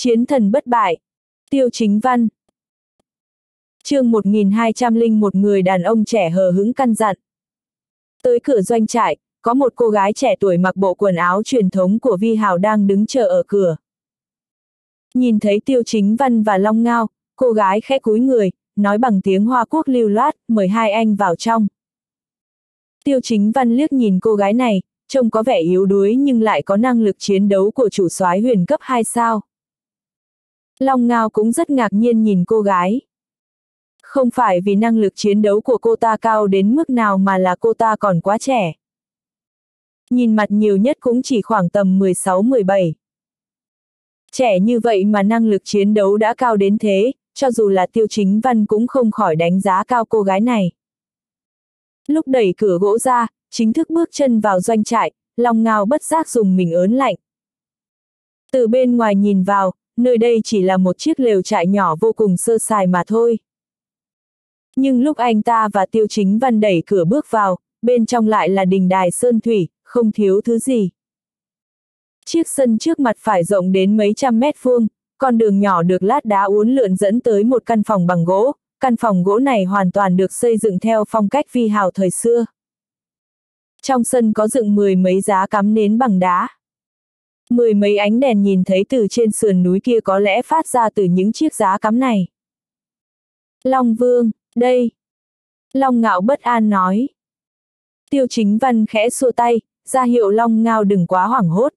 Chiến thần bất bại. Tiêu chính văn. chương 1201 người đàn ông trẻ hờ hững căn dặn. Tới cửa doanh trại, có một cô gái trẻ tuổi mặc bộ quần áo truyền thống của Vi Hào đang đứng chờ ở cửa. Nhìn thấy Tiêu Chính Văn và Long Ngao, cô gái khẽ cúi người, nói bằng tiếng Hoa Quốc lưu loát, mời hai anh vào trong. Tiêu Chính Văn liếc nhìn cô gái này, trông có vẻ yếu đuối nhưng lại có năng lực chiến đấu của chủ soái huyền cấp 2 sao. Long Ngao cũng rất ngạc nhiên nhìn cô gái. Không phải vì năng lực chiến đấu của cô ta cao đến mức nào mà là cô ta còn quá trẻ. Nhìn mặt nhiều nhất cũng chỉ khoảng tầm 16-17. Trẻ như vậy mà năng lực chiến đấu đã cao đến thế, cho dù là tiêu chính văn cũng không khỏi đánh giá cao cô gái này. Lúc đẩy cửa gỗ ra, chính thức bước chân vào doanh trại, Long Ngao bất giác dùng mình ớn lạnh. Từ bên ngoài nhìn vào, nơi đây chỉ là một chiếc lều trại nhỏ vô cùng sơ sài mà thôi. Nhưng lúc anh ta và Tiêu Chính Văn đẩy cửa bước vào, bên trong lại là đình đài sơn thủy, không thiếu thứ gì. Chiếc sân trước mặt phải rộng đến mấy trăm mét vuông, con đường nhỏ được lát đá uốn lượn dẫn tới một căn phòng bằng gỗ, căn phòng gỗ này hoàn toàn được xây dựng theo phong cách vi hào thời xưa. Trong sân có dựng mười mấy giá cắm nến bằng đá. Mười mấy ánh đèn nhìn thấy từ trên sườn núi kia có lẽ phát ra từ những chiếc giá cắm này. Long Vương, đây. Long Ngạo bất an nói. Tiêu chính văn khẽ xua tay, ra hiệu Long Ngao đừng quá hoảng hốt.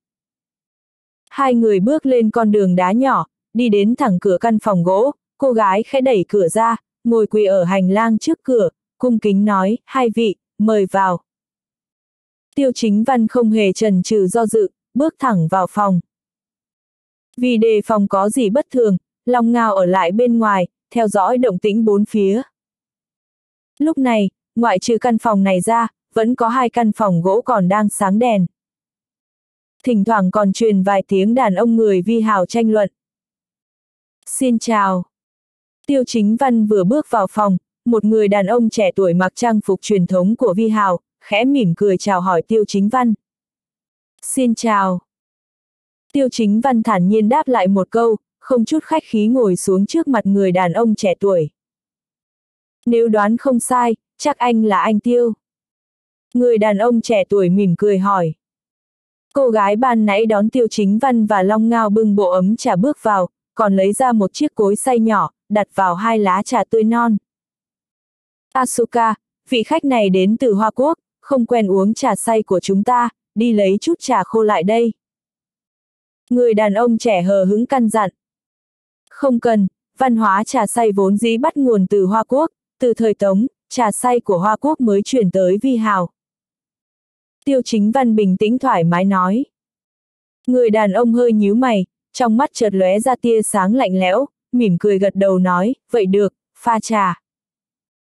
Hai người bước lên con đường đá nhỏ, đi đến thẳng cửa căn phòng gỗ, cô gái khẽ đẩy cửa ra, ngồi quỳ ở hành lang trước cửa, cung kính nói, hai vị, mời vào. Tiêu chính văn không hề trần trừ do dự, bước thẳng vào phòng. Vì đề phòng có gì bất thường, Long Ngao ở lại bên ngoài, theo dõi động tĩnh bốn phía. Lúc này, ngoại trừ căn phòng này ra, vẫn có hai căn phòng gỗ còn đang sáng đèn. Thỉnh thoảng còn truyền vài tiếng đàn ông người vi hào tranh luận. Xin chào. Tiêu chính văn vừa bước vào phòng, một người đàn ông trẻ tuổi mặc trang phục truyền thống của vi hào, khẽ mỉm cười chào hỏi tiêu chính văn. Xin chào. Tiêu chính văn thản nhiên đáp lại một câu, không chút khách khí ngồi xuống trước mặt người đàn ông trẻ tuổi. Nếu đoán không sai, chắc anh là anh Tiêu. Người đàn ông trẻ tuổi mỉm cười hỏi. Cô gái ban nãy đón Tiêu Chính Văn và Long Ngao bưng bộ ấm trà bước vào, còn lấy ra một chiếc cối xay nhỏ, đặt vào hai lá trà tươi non. Asuka, vị khách này đến từ Hoa Quốc, không quen uống trà xay của chúng ta, đi lấy chút trà khô lại đây. Người đàn ông trẻ hờ hứng căn dặn. Không cần, văn hóa trà xay vốn dĩ bắt nguồn từ Hoa Quốc, từ thời Tống, trà xay của Hoa Quốc mới chuyển tới Vi Hào. Tiêu chính văn bình tĩnh thoải mái nói. Người đàn ông hơi nhíu mày, trong mắt chợt lóe ra tia sáng lạnh lẽo, mỉm cười gật đầu nói, vậy được, pha trà.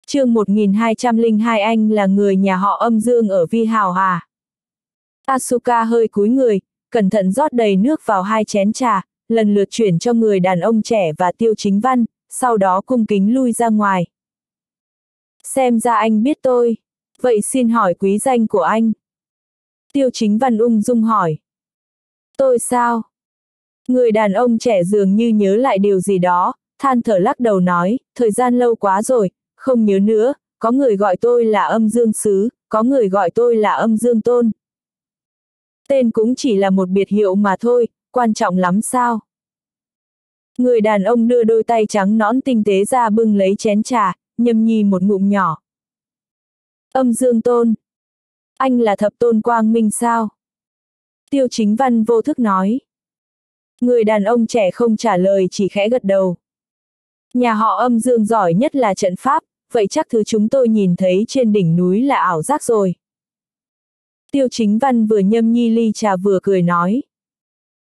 chương 1202 anh là người nhà họ âm dương ở Vi Hào Hà. Asuka hơi cúi người, cẩn thận rót đầy nước vào hai chén trà, lần lượt chuyển cho người đàn ông trẻ và tiêu chính văn, sau đó cung kính lui ra ngoài. Xem ra anh biết tôi. Vậy xin hỏi quý danh của anh. Tiêu chính văn ung dung hỏi. Tôi sao? Người đàn ông trẻ dường như nhớ lại điều gì đó, than thở lắc đầu nói, thời gian lâu quá rồi, không nhớ nữa, có người gọi tôi là âm dương sứ, có người gọi tôi là âm dương tôn. Tên cũng chỉ là một biệt hiệu mà thôi, quan trọng lắm sao? Người đàn ông đưa đôi tay trắng nõn tinh tế ra bưng lấy chén trà, nhâm nhi một ngụm nhỏ. Âm dương tôn. Anh là thập tôn quang minh sao? Tiêu chính văn vô thức nói. Người đàn ông trẻ không trả lời chỉ khẽ gật đầu. Nhà họ âm dương giỏi nhất là trận pháp, vậy chắc thứ chúng tôi nhìn thấy trên đỉnh núi là ảo giác rồi. Tiêu chính văn vừa nhâm nhi ly trà vừa cười nói.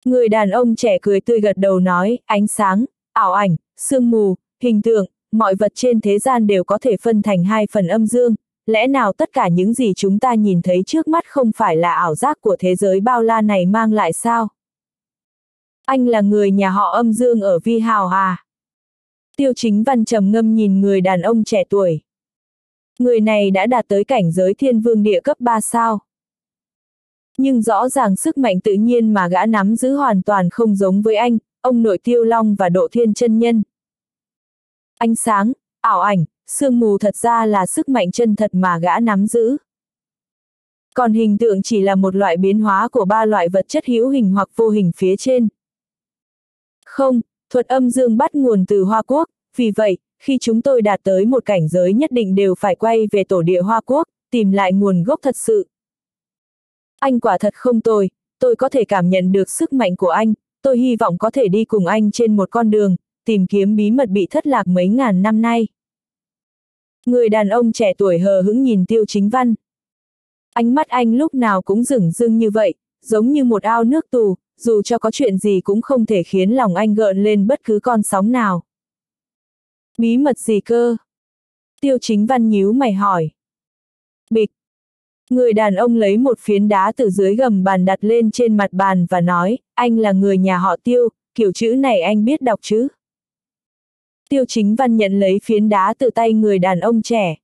Người đàn ông trẻ cười tươi gật đầu nói, ánh sáng, ảo ảnh, sương mù, hình tượng, mọi vật trên thế gian đều có thể phân thành hai phần âm dương, lẽ nào tất cả những gì chúng ta nhìn thấy trước mắt không phải là ảo giác của thế giới bao la này mang lại sao? Anh là người nhà họ âm dương ở Vi Hào à? Tiêu chính văn trầm ngâm nhìn người đàn ông trẻ tuổi. Người này đã đạt tới cảnh giới thiên vương địa cấp 3 sao. Nhưng rõ ràng sức mạnh tự nhiên mà gã nắm giữ hoàn toàn không giống với anh, ông nội tiêu long và độ thiên chân nhân. Ánh sáng, ảo ảnh, sương mù thật ra là sức mạnh chân thật mà gã nắm giữ. Còn hình tượng chỉ là một loại biến hóa của ba loại vật chất hữu hình hoặc vô hình phía trên. Không, thuật âm dương bắt nguồn từ Hoa Quốc, vì vậy, khi chúng tôi đạt tới một cảnh giới nhất định đều phải quay về tổ địa Hoa Quốc, tìm lại nguồn gốc thật sự. Anh quả thật không tồi, tôi có thể cảm nhận được sức mạnh của anh, tôi hy vọng có thể đi cùng anh trên một con đường, tìm kiếm bí mật bị thất lạc mấy ngàn năm nay. Người đàn ông trẻ tuổi hờ hững nhìn tiêu chính văn. Ánh mắt anh lúc nào cũng rừng rưng như vậy, giống như một ao nước tù, dù cho có chuyện gì cũng không thể khiến lòng anh gợn lên bất cứ con sóng nào. Bí mật gì cơ? Tiêu chính văn nhíu mày hỏi. Bịch. Người đàn ông lấy một phiến đá từ dưới gầm bàn đặt lên trên mặt bàn và nói, anh là người nhà họ tiêu, kiểu chữ này anh biết đọc chứ? Tiêu chính văn nhận lấy phiến đá từ tay người đàn ông trẻ.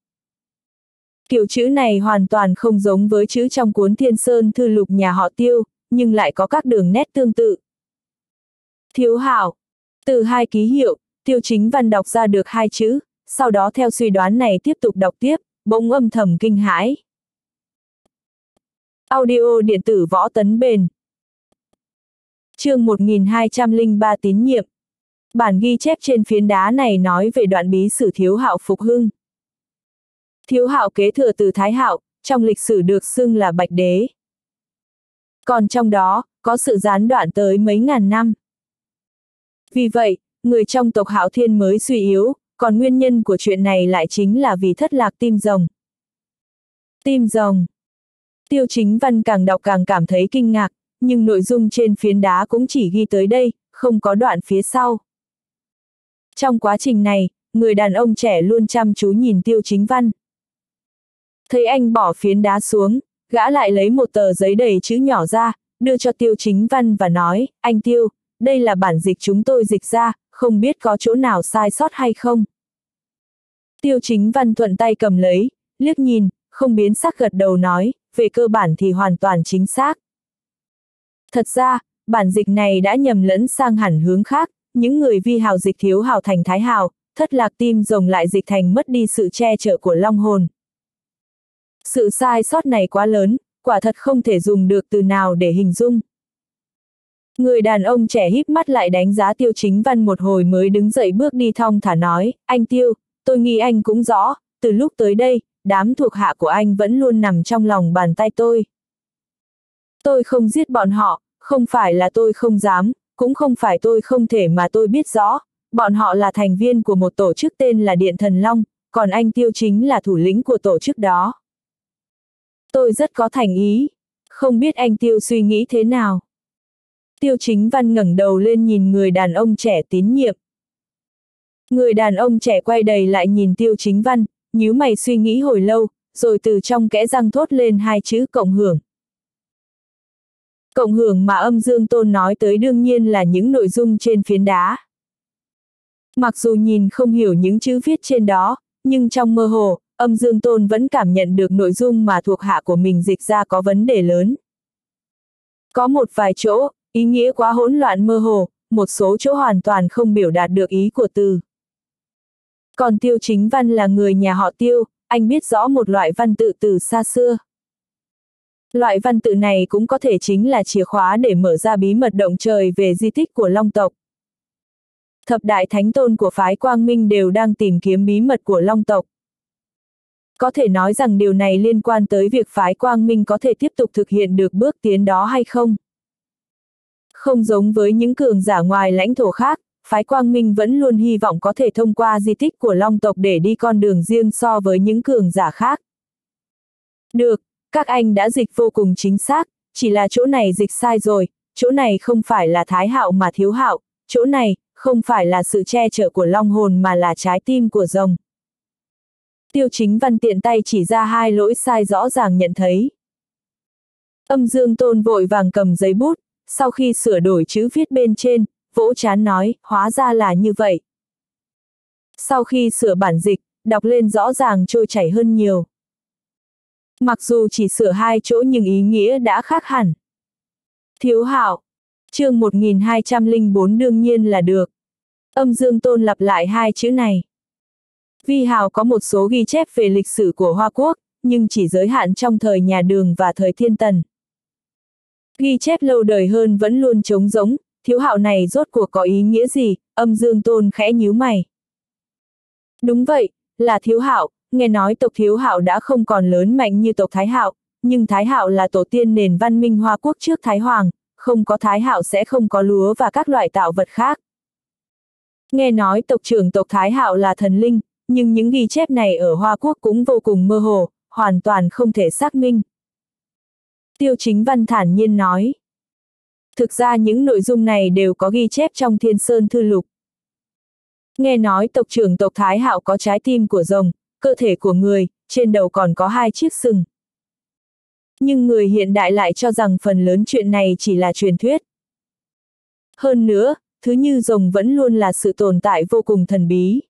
Kiểu chữ này hoàn toàn không giống với chữ trong cuốn Thiên Sơn Thư Lục nhà họ Tiêu, nhưng lại có các đường nét tương tự. Thiếu hảo. Từ hai ký hiệu, Tiêu chính văn đọc ra được hai chữ, sau đó theo suy đoán này tiếp tục đọc tiếp, bỗng âm thầm kinh hãi. Audio điện tử võ tấn bền. chương 1203 tín nhiệm. Bản ghi chép trên phiến đá này nói về đoạn bí sử thiếu hạo phục hưng. Thiếu hạo kế thừa từ Thái hạo, trong lịch sử được xưng là Bạch Đế. Còn trong đó, có sự gián đoạn tới mấy ngàn năm. Vì vậy, người trong tộc hạo thiên mới suy yếu, còn nguyên nhân của chuyện này lại chính là vì thất lạc tim rồng. Tim rồng. Tiêu chính văn càng đọc càng cảm thấy kinh ngạc, nhưng nội dung trên phiến đá cũng chỉ ghi tới đây, không có đoạn phía sau. Trong quá trình này, người đàn ông trẻ luôn chăm chú nhìn tiêu chính văn. Thấy anh bỏ phiến đá xuống, gã lại lấy một tờ giấy đầy chữ nhỏ ra, đưa cho tiêu chính văn và nói, anh tiêu, đây là bản dịch chúng tôi dịch ra, không biết có chỗ nào sai sót hay không. Tiêu chính văn thuận tay cầm lấy, liếc nhìn, không biến sắc gật đầu nói, về cơ bản thì hoàn toàn chính xác. Thật ra, bản dịch này đã nhầm lẫn sang hẳn hướng khác, những người vi hào dịch thiếu hào thành thái hào, thất lạc tim rồng lại dịch thành mất đi sự che chở của long hồn. Sự sai sót này quá lớn, quả thật không thể dùng được từ nào để hình dung. Người đàn ông trẻ híp mắt lại đánh giá tiêu chính văn một hồi mới đứng dậy bước đi thong thả nói, anh tiêu, tôi nghĩ anh cũng rõ, từ lúc tới đây, đám thuộc hạ của anh vẫn luôn nằm trong lòng bàn tay tôi. Tôi không giết bọn họ, không phải là tôi không dám, cũng không phải tôi không thể mà tôi biết rõ, bọn họ là thành viên của một tổ chức tên là Điện Thần Long, còn anh Tiêu chính là thủ lĩnh của tổ chức đó. Tôi rất có thành ý, không biết anh Tiêu suy nghĩ thế nào. Tiêu chính văn ngẩng đầu lên nhìn người đàn ông trẻ tín nhiệm. Người đàn ông trẻ quay đầy lại nhìn tiêu chính văn, nhíu mày suy nghĩ hồi lâu, rồi từ trong kẽ răng thốt lên hai chữ cộng hưởng. Cộng hưởng mà âm dương tôn nói tới đương nhiên là những nội dung trên phiến đá. Mặc dù nhìn không hiểu những chữ viết trên đó, nhưng trong mơ hồ, âm dương tôn vẫn cảm nhận được nội dung mà thuộc hạ của mình dịch ra có vấn đề lớn. Có một vài chỗ, ý nghĩa quá hỗn loạn mơ hồ, một số chỗ hoàn toàn không biểu đạt được ý của từ. Còn tiêu chính văn là người nhà họ tiêu, anh biết rõ một loại văn tự từ xa xưa. Loại văn tự này cũng có thể chính là chìa khóa để mở ra bí mật động trời về di tích của Long tộc. Thập đại thánh tôn của phái Quang Minh đều đang tìm kiếm bí mật của Long tộc. Có thể nói rằng điều này liên quan tới việc phái Quang Minh có thể tiếp tục thực hiện được bước tiến đó hay không. Không giống với những cường giả ngoài lãnh thổ khác, phái Quang Minh vẫn luôn hy vọng có thể thông qua di tích của Long tộc để đi con đường riêng so với những cường giả khác. Được, các anh đã dịch vô cùng chính xác, chỉ là chỗ này dịch sai rồi, chỗ này không phải là thái hạo mà thiếu hạo, chỗ này, không phải là sự che chở của long hồn mà là trái tim của rồng. Tiêu chính văn tiện tay chỉ ra hai lỗi sai rõ ràng nhận thấy. Âm dương tôn vội vàng cầm giấy bút, sau khi sửa đổi chữ viết bên trên, vỗ chán nói, hóa ra là như vậy. Sau khi sửa bản dịch, đọc lên rõ ràng trôi chảy hơn nhiều. Mặc dù chỉ sửa hai chỗ nhưng ý nghĩa đã khác hẳn. Thiếu hạo. chương 1204 đương nhiên là được. Âm Dương Tôn lặp lại hai chữ này. Vi Hào có một số ghi chép về lịch sử của Hoa Quốc, nhưng chỉ giới hạn trong thời nhà Đường và thời Thiên Tần. Ghi chép lâu đời hơn vẫn luôn trống giống, thiếu hạo này rốt cuộc có ý nghĩa gì, âm Dương Tôn khẽ nhíu mày. Đúng vậy, là thiếu hạo, nghe nói tộc thiếu hạo đã không còn lớn mạnh như tộc Thái Hạo, nhưng Thái Hạo là tổ tiên nền văn minh Hoa Quốc trước Thái Hoàng, không có Thái Hạo sẽ không có lúa và các loại tạo vật khác. Nghe nói tộc trưởng tộc Thái Hạo là thần linh, nhưng những ghi chép này ở Hoa Quốc cũng vô cùng mơ hồ, hoàn toàn không thể xác minh. Tiêu chính văn thản nhiên nói. Thực ra những nội dung này đều có ghi chép trong Thiên Sơn Thư Lục. Nghe nói tộc trưởng tộc Thái Hạo có trái tim của rồng, cơ thể của người, trên đầu còn có hai chiếc sừng. Nhưng người hiện đại lại cho rằng phần lớn chuyện này chỉ là truyền thuyết. Hơn nữa, thứ như rồng vẫn luôn là sự tồn tại vô cùng thần bí.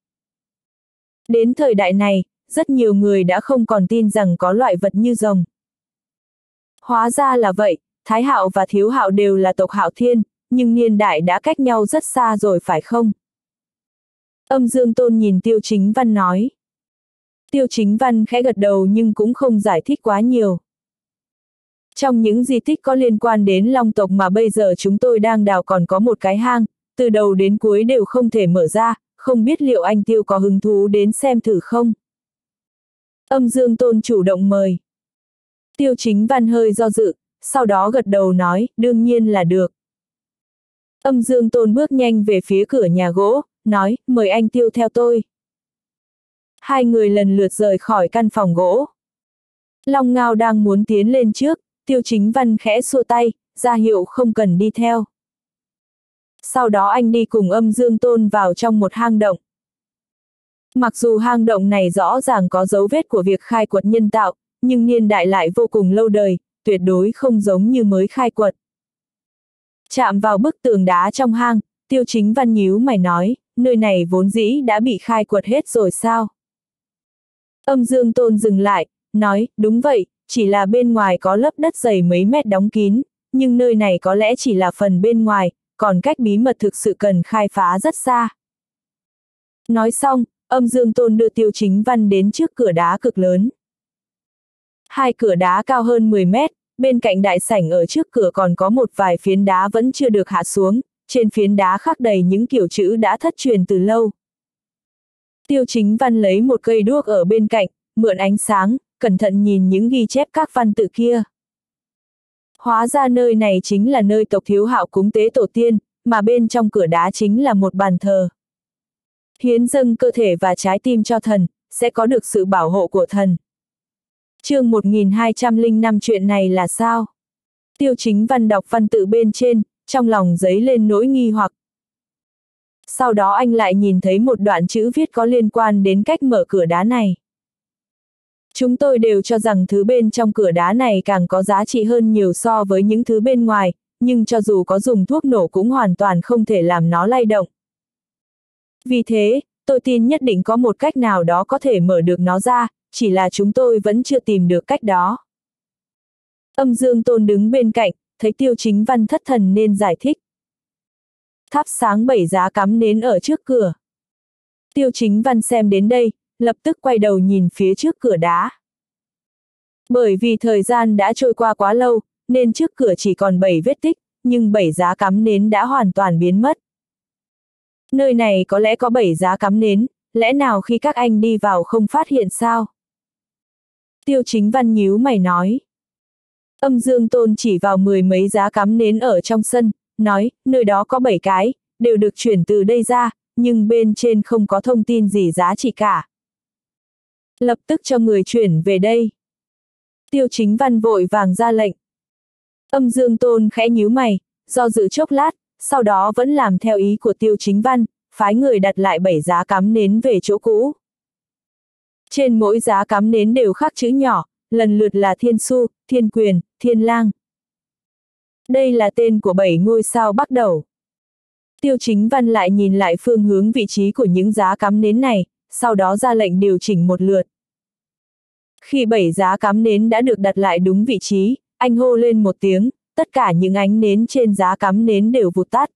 Đến thời đại này, rất nhiều người đã không còn tin rằng có loại vật như rồng. Hóa ra là vậy, Thái Hạo và Thiếu Hạo đều là tộc Hạo Thiên, nhưng niên đại đã cách nhau rất xa rồi phải không? Âm Dương Tôn nhìn Tiêu Chính Văn nói. Tiêu Chính Văn khẽ gật đầu nhưng cũng không giải thích quá nhiều. Trong những di tích có liên quan đến long tộc mà bây giờ chúng tôi đang đào còn có một cái hang, từ đầu đến cuối đều không thể mở ra, không biết liệu anh Tiêu có hứng thú đến xem thử không? Âm Dương Tôn chủ động mời. Tiêu chính văn hơi do dự, sau đó gật đầu nói, đương nhiên là được. Âm Dương Tôn bước nhanh về phía cửa nhà gỗ, nói, mời anh Tiêu theo tôi. Hai người lần lượt rời khỏi căn phòng gỗ. Long Ngao đang muốn tiến lên trước, Tiêu chính văn khẽ xua tay, ra hiệu không cần đi theo. Sau đó anh đi cùng âm dương tôn vào trong một hang động. Mặc dù hang động này rõ ràng có dấu vết của việc khai quật nhân tạo, nhưng niên đại lại vô cùng lâu đời, tuyệt đối không giống như mới khai quật. Chạm vào bức tường đá trong hang, tiêu chính văn nhíu mày nói, nơi này vốn dĩ đã bị khai quật hết rồi sao? Âm dương tôn dừng lại, nói, đúng vậy, chỉ là bên ngoài có lớp đất dày mấy mét đóng kín, nhưng nơi này có lẽ chỉ là phần bên ngoài, còn cách bí mật thực sự cần khai phá rất xa. Nói xong, âm dương tôn đưa tiêu chính văn đến trước cửa đá cực lớn. Hai cửa đá cao hơn 10 mét, bên cạnh đại sảnh ở trước cửa còn có một vài phiến đá vẫn chưa được hạ xuống, trên phiến đá khắc đầy những kiểu chữ đã thất truyền từ lâu. Tiêu chính văn lấy một cây đuốc ở bên cạnh, mượn ánh sáng, cẩn thận nhìn những ghi chép các văn tự kia. Hóa ra nơi này chính là nơi tộc thiếu hạo cúng tế tổ tiên, mà bên trong cửa đá chính là một bàn thờ. Hiến dâng cơ thể và trái tim cho thần, sẽ có được sự bảo hộ của thần chương 1205 chuyện này là sao? Tiêu chính văn đọc văn tự bên trên, trong lòng giấy lên nỗi nghi hoặc. Sau đó anh lại nhìn thấy một đoạn chữ viết có liên quan đến cách mở cửa đá này. Chúng tôi đều cho rằng thứ bên trong cửa đá này càng có giá trị hơn nhiều so với những thứ bên ngoài, nhưng cho dù có dùng thuốc nổ cũng hoàn toàn không thể làm nó lay động. Vì thế, tôi tin nhất định có một cách nào đó có thể mở được nó ra, chỉ là chúng tôi vẫn chưa tìm được cách đó. Âm Dương Tôn đứng bên cạnh, thấy tiêu chính văn thất thần nên giải thích. Thắp sáng bảy giá cắm nến ở trước cửa. Tiêu chính văn xem đến đây, lập tức quay đầu nhìn phía trước cửa đá. Bởi vì thời gian đã trôi qua quá lâu, nên trước cửa chỉ còn bảy vết tích, nhưng bảy giá cắm nến đã hoàn toàn biến mất. Nơi này có lẽ có bảy giá cắm nến, lẽ nào khi các anh đi vào không phát hiện sao? Tiêu chính văn nhíu mày nói. Âm dương tôn chỉ vào mười mấy giá cắm nến ở trong sân, nói, nơi đó có bảy cái, đều được chuyển từ đây ra, nhưng bên trên không có thông tin gì giá trị cả lập tức cho người chuyển về đây. Tiêu chính văn vội vàng ra lệnh. Âm dương tôn khẽ nhíu mày, do dự chốc lát, sau đó vẫn làm theo ý của tiêu chính văn, phái người đặt lại bảy giá cắm nến về chỗ cũ. Trên mỗi giá cắm nến đều khắc chữ nhỏ, lần lượt là thiên su, thiên quyền, thiên lang. Đây là tên của bảy ngôi sao bắt đầu. Tiêu chính văn lại nhìn lại phương hướng vị trí của những giá cắm nến này, sau đó ra lệnh điều chỉnh một lượt. Khi bảy giá cắm nến đã được đặt lại đúng vị trí, anh hô lên một tiếng, tất cả những ánh nến trên giá cắm nến đều vụt tắt.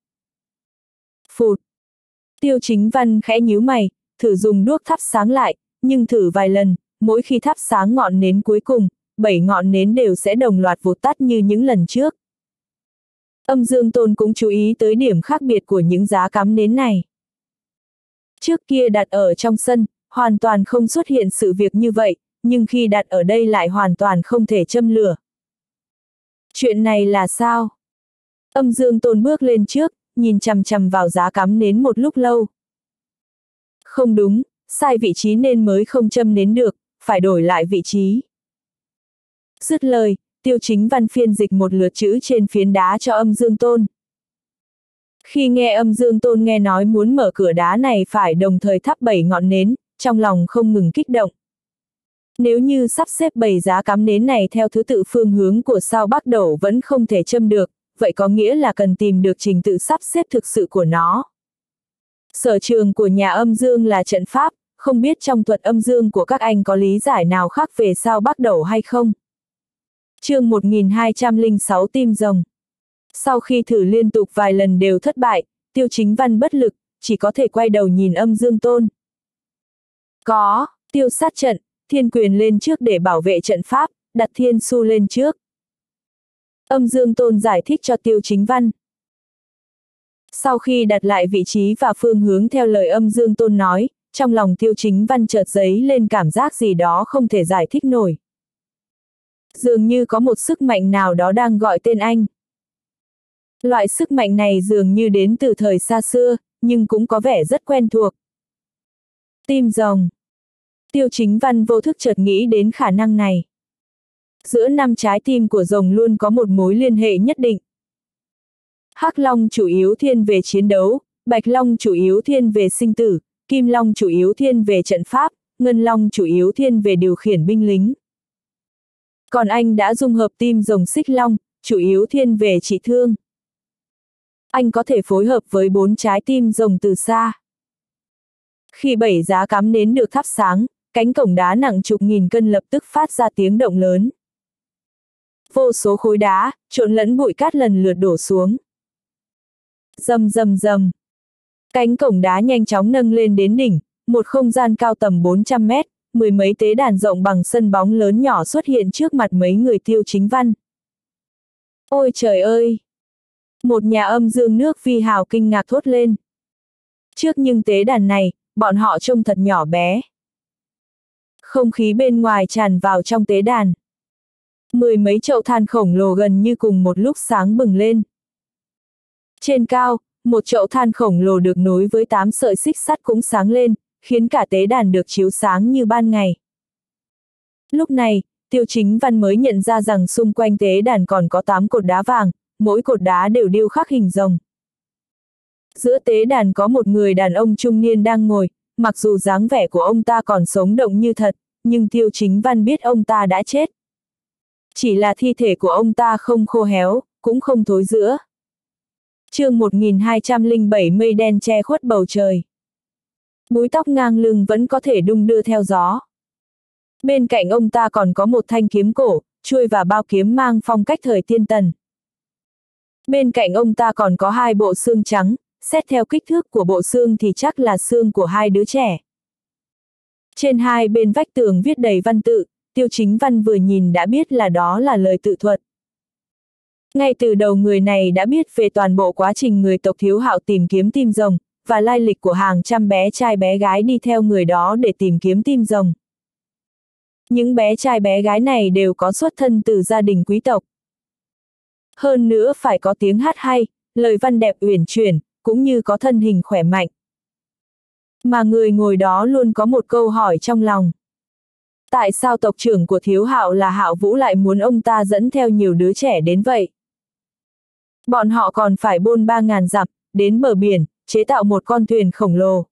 Phụt. Tiêu chính văn khẽ nhíu mày, thử dùng đuốc thắp sáng lại, nhưng thử vài lần, mỗi khi thắp sáng ngọn nến cuối cùng, bảy ngọn nến đều sẽ đồng loạt vụt tắt như những lần trước. Âm Dương Tôn cũng chú ý tới điểm khác biệt của những giá cắm nến này. Trước kia đặt ở trong sân, hoàn toàn không xuất hiện sự việc như vậy, nhưng khi đặt ở đây lại hoàn toàn không thể châm lửa. Chuyện này là sao? Âm Dương Tôn bước lên trước, nhìn chằm chằm vào giá cắm nến một lúc lâu. Không đúng, sai vị trí nên mới không châm nến được, phải đổi lại vị trí. Dứt lời, tiêu chính văn phiên dịch một lượt chữ trên phiến đá cho âm dương tôn. Khi nghe âm dương tôn nghe nói muốn mở cửa đá này phải đồng thời thắp bảy ngọn nến, trong lòng không ngừng kích động. Nếu như sắp xếp bảy giá cắm nến này theo thứ tự phương hướng của sao bắc đổ vẫn không thể châm được, vậy có nghĩa là cần tìm được trình tự sắp xếp thực sự của nó. Sở trường của nhà âm dương là trận pháp, không biết trong thuật âm dương của các anh có lý giải nào khác về sao bắt đầu hay không? chương 1206 tim rồng. Sau khi thử liên tục vài lần đều thất bại, tiêu chính văn bất lực, chỉ có thể quay đầu nhìn âm dương tôn. Có, tiêu sát trận, thiên quyền lên trước để bảo vệ trận pháp, đặt thiên su lên trước. Âm dương tôn giải thích cho tiêu chính văn. Sau khi đặt lại vị trí và phương hướng theo lời âm dương tôn nói, trong lòng tiêu chính văn chợt giấy lên cảm giác gì đó không thể giải thích nổi. Dường như có một sức mạnh nào đó đang gọi tên anh. Loại sức mạnh này dường như đến từ thời xa xưa, nhưng cũng có vẻ rất quen thuộc. Tim rồng. Tiêu chính văn vô thức chợt nghĩ đến khả năng này. Giữa năm trái tim của rồng luôn có một mối liên hệ nhất định. Hắc Long chủ yếu thiên về chiến đấu, Bạch Long chủ yếu thiên về sinh tử, Kim Long chủ yếu thiên về trận pháp, Ngân Long chủ yếu thiên về điều khiển binh lính. Còn anh đã dung hợp tim rồng xích long, chủ yếu thiên về trị thương. Anh có thể phối hợp với bốn trái tim rồng từ xa. Khi bảy giá cắm nến được thắp sáng, cánh cổng đá nặng chục nghìn cân lập tức phát ra tiếng động lớn. Vô số khối đá, trộn lẫn bụi cát lần lượt đổ xuống. Dầm dầm dầm. Cánh cổng đá nhanh chóng nâng lên đến đỉnh, một không gian cao tầm 400 mét, mười mấy tế đàn rộng bằng sân bóng lớn nhỏ xuất hiện trước mặt mấy người tiêu chính văn. Ôi trời ơi! Một nhà âm dương nước phi hào kinh ngạc thốt lên. Trước những tế đàn này, bọn họ trông thật nhỏ bé. Không khí bên ngoài tràn vào trong tế đàn. Mười mấy chậu than khổng lồ gần như cùng một lúc sáng bừng lên. Trên cao, một chậu than khổng lồ được nối với tám sợi xích sắt cũng sáng lên, khiến cả tế đàn được chiếu sáng như ban ngày. Lúc này, tiêu chính văn mới nhận ra rằng xung quanh tế đàn còn có 8 cột đá vàng, mỗi cột đá đều điêu khắc hình rồng. Giữa tế đàn có một người đàn ông trung niên đang ngồi, mặc dù dáng vẻ của ông ta còn sống động như thật, nhưng tiêu chính văn biết ông ta đã chết. Chỉ là thi thể của ông ta không khô héo, cũng không thối giữa chương 1207 mây đen che khuất bầu trời búi tóc ngang lưng vẫn có thể đung đưa theo gió. Bên cạnh ông ta còn có một thanh kiếm cổ, chuôi và bao kiếm mang phong cách thời tiên tần. Bên cạnh ông ta còn có hai bộ xương trắng, xét theo kích thước của bộ xương thì chắc là xương của hai đứa trẻ. Trên hai bên vách tường viết đầy văn tự, tiêu chính văn vừa nhìn đã biết là đó là lời tự thuật. Ngay từ đầu người này đã biết về toàn bộ quá trình người tộc thiếu hạo tìm kiếm tim rồng, và lai lịch của hàng trăm bé trai bé gái đi theo người đó để tìm kiếm tim rồng. Những bé trai bé gái này đều có xuất thân từ gia đình quý tộc. Hơn nữa phải có tiếng hát hay, lời văn đẹp uyển chuyển, cũng như có thân hình khỏe mạnh. Mà người ngồi đó luôn có một câu hỏi trong lòng. Tại sao tộc trưởng của thiếu hạo là hạo vũ lại muốn ông ta dẫn theo nhiều đứa trẻ đến vậy? Bọn họ còn phải bôn ba ngàn dặm, đến bờ biển, chế tạo một con thuyền khổng lồ.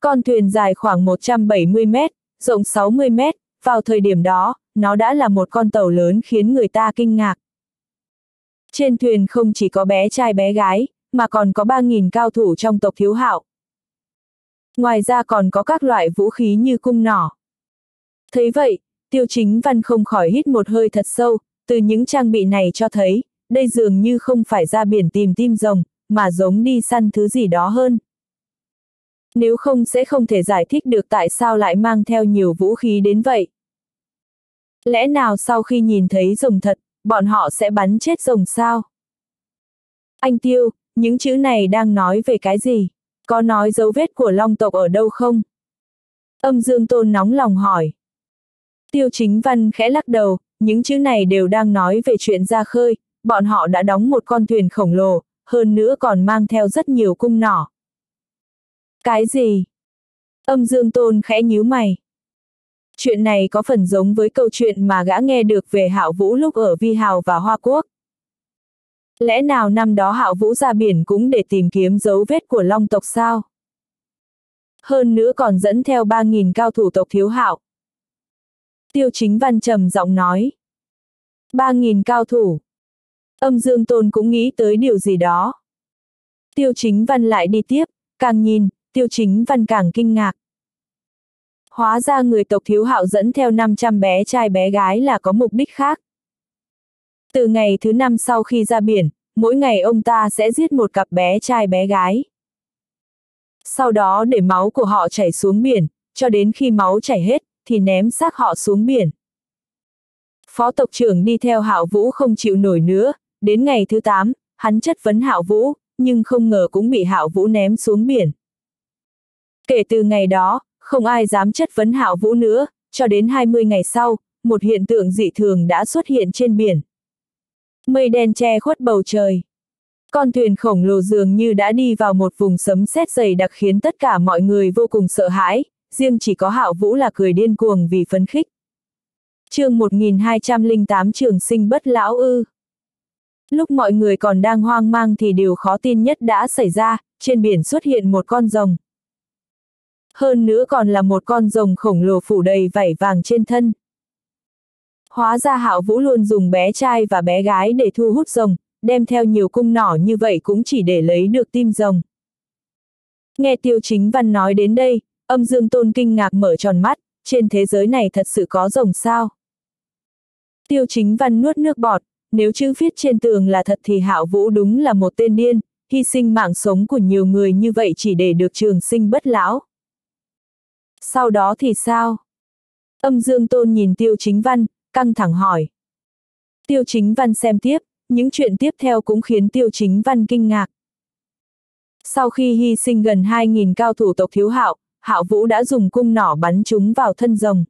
Con thuyền dài khoảng 170 mét, rộng 60 mét, vào thời điểm đó, nó đã là một con tàu lớn khiến người ta kinh ngạc. Trên thuyền không chỉ có bé trai bé gái, mà còn có 3.000 cao thủ trong tộc thiếu hạo. Ngoài ra còn có các loại vũ khí như cung nỏ. Thấy vậy, tiêu chính văn không khỏi hít một hơi thật sâu, từ những trang bị này cho thấy, đây dường như không phải ra biển tìm tim rồng, mà giống đi săn thứ gì đó hơn. Nếu không sẽ không thể giải thích được tại sao lại mang theo nhiều vũ khí đến vậy. Lẽ nào sau khi nhìn thấy rồng thật, bọn họ sẽ bắn chết rồng sao? Anh Tiêu, những chữ này đang nói về cái gì? Có nói dấu vết của long tộc ở đâu không? Âm Dương Tôn nóng lòng hỏi. Tiêu chính văn khẽ lắc đầu, những chữ này đều đang nói về chuyện ra khơi, bọn họ đã đóng một con thuyền khổng lồ, hơn nữa còn mang theo rất nhiều cung nỏ. Cái gì? Âm Dương Tôn khẽ nhíu mày. Chuyện này có phần giống với câu chuyện mà gã nghe được về Hạo Vũ lúc ở Vi Hào và Hoa Quốc. Lẽ nào năm đó Hạo Vũ ra biển cũng để tìm kiếm dấu vết của Long tộc sao? Hơn nữa còn dẫn theo 3.000 cao thủ tộc thiếu hạo. Tiêu chính văn trầm giọng nói. 3.000 cao thủ. Âm Dương Tôn cũng nghĩ tới điều gì đó. Tiêu chính văn lại đi tiếp, càng nhìn, tiêu chính văn càng kinh ngạc. Hóa ra người tộc thiếu hạo dẫn theo 500 bé trai bé gái là có mục đích khác. Từ ngày thứ năm sau khi ra biển, mỗi ngày ông ta sẽ giết một cặp bé trai bé gái. Sau đó để máu của họ chảy xuống biển, cho đến khi máu chảy hết, thì ném xác họ xuống biển. Phó tộc trưởng đi theo Hạo Vũ không chịu nổi nữa, đến ngày thứ 8, hắn chất vấn Hạo Vũ, nhưng không ngờ cũng bị Hạo Vũ ném xuống biển. Kể từ ngày đó, không ai dám chất vấn Hạo Vũ nữa, cho đến 20 ngày sau, một hiện tượng dị thường đã xuất hiện trên biển. Mây đen che khuất bầu trời. Con thuyền khổng lồ dường như đã đi vào một vùng sấm sét dày đặc khiến tất cả mọi người vô cùng sợ hãi, riêng chỉ có Hạo Vũ là cười điên cuồng vì phấn khích. chương 1208 trường sinh bất lão ư. Lúc mọi người còn đang hoang mang thì điều khó tin nhất đã xảy ra, trên biển xuất hiện một con rồng. Hơn nữa còn là một con rồng khổng lồ phủ đầy vảy vàng trên thân. Hóa ra Hạo Vũ luôn dùng bé trai và bé gái để thu hút rồng, đem theo nhiều cung nỏ như vậy cũng chỉ để lấy được tim rồng. Nghe Tiêu Chính Văn nói đến đây, âm dương tôn kinh ngạc mở tròn mắt, trên thế giới này thật sự có rồng sao? Tiêu Chính Văn nuốt nước bọt, nếu chữ viết trên tường là thật thì Hạo Vũ đúng là một tên điên, hy sinh mạng sống của nhiều người như vậy chỉ để được trường sinh bất lão. Sau đó thì sao? Âm Dương Tôn nhìn Tiêu Chính Văn, căng thẳng hỏi. Tiêu Chính Văn xem tiếp, những chuyện tiếp theo cũng khiến Tiêu Chính Văn kinh ngạc. Sau khi hy sinh gần 2.000 cao thủ tộc thiếu hạo, hạo vũ đã dùng cung nỏ bắn chúng vào thân rồng.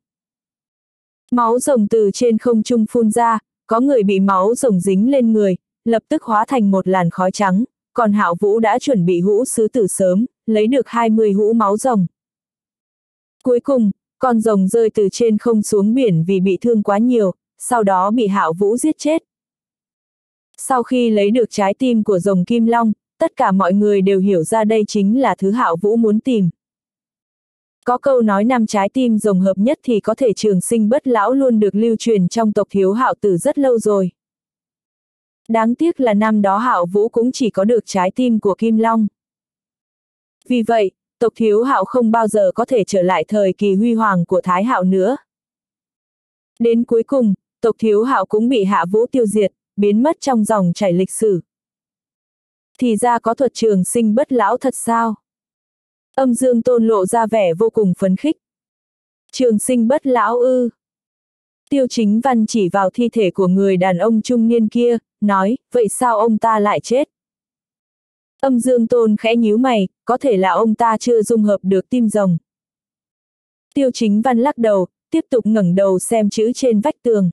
Máu rồng từ trên không trung phun ra, có người bị máu rồng dính lên người, lập tức hóa thành một làn khói trắng, còn hạo vũ đã chuẩn bị hũ sứ tử sớm, lấy được 20 hũ máu rồng. Cuối cùng, con rồng rơi từ trên không xuống biển vì bị thương quá nhiều, sau đó bị hạo vũ giết chết. Sau khi lấy được trái tim của rồng kim long, tất cả mọi người đều hiểu ra đây chính là thứ hạo vũ muốn tìm. Có câu nói năm trái tim rồng hợp nhất thì có thể trường sinh bất lão luôn được lưu truyền trong tộc thiếu hạo từ rất lâu rồi. Đáng tiếc là năm đó hạo vũ cũng chỉ có được trái tim của kim long. Vì vậy, tộc thiếu hạo không bao giờ có thể trở lại thời kỳ huy hoàng của thái hạo nữa. Đến cuối cùng, tộc thiếu hạo cũng bị hạ vũ tiêu diệt, biến mất trong dòng chảy lịch sử. Thì ra có thuật trường sinh bất lão thật sao? Âm dương tôn lộ ra vẻ vô cùng phấn khích. Trường sinh bất lão ư. Tiêu chính văn chỉ vào thi thể của người đàn ông trung niên kia, nói, vậy sao ông ta lại chết? Âm dương tôn khẽ nhíu mày, có thể là ông ta chưa dung hợp được tim rồng. Tiêu chính văn lắc đầu, tiếp tục ngẩng đầu xem chữ trên vách tường.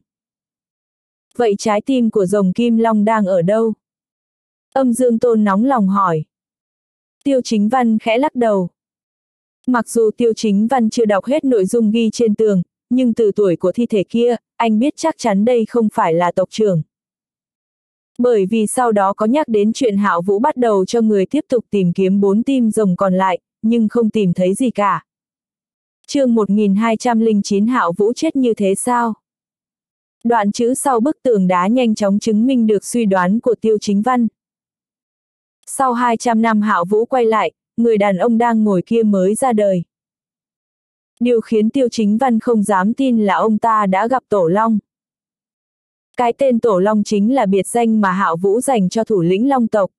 Vậy trái tim của rồng kim long đang ở đâu? Âm dương tôn nóng lòng hỏi. Tiêu chính văn khẽ lắc đầu. Mặc dù tiêu chính văn chưa đọc hết nội dung ghi trên tường, nhưng từ tuổi của thi thể kia, anh biết chắc chắn đây không phải là tộc trưởng. Bởi vì sau đó có nhắc đến chuyện Hạo Vũ bắt đầu cho người tiếp tục tìm kiếm bốn tim rồng còn lại, nhưng không tìm thấy gì cả. chương 1209 Hạo Vũ chết như thế sao? Đoạn chữ sau bức tường đá nhanh chóng chứng minh được suy đoán của Tiêu Chính Văn. Sau 200 năm Hạo Vũ quay lại, người đàn ông đang ngồi kia mới ra đời. Điều khiến Tiêu Chính Văn không dám tin là ông ta đã gặp Tổ Long. Cái tên Tổ Long chính là biệt danh mà Hạo Vũ dành cho thủ lĩnh Long tộc.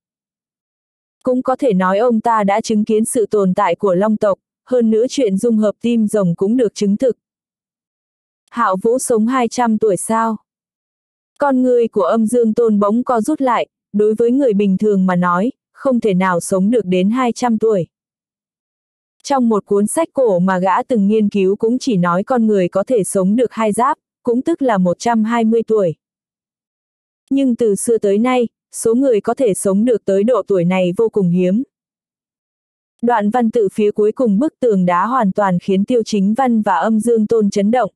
Cũng có thể nói ông ta đã chứng kiến sự tồn tại của Long tộc, hơn nữa chuyện dung hợp tim rồng cũng được chứng thực. Hạo Vũ sống 200 tuổi sao? Con người của âm dương tôn bỗng co rút lại, đối với người bình thường mà nói, không thể nào sống được đến 200 tuổi. Trong một cuốn sách cổ mà gã từng nghiên cứu cũng chỉ nói con người có thể sống được hai giáp, cũng tức là 120 tuổi. Nhưng từ xưa tới nay, số người có thể sống được tới độ tuổi này vô cùng hiếm. Đoạn văn tự phía cuối cùng bức tường đá hoàn toàn khiến tiêu chính văn và âm dương tôn chấn động.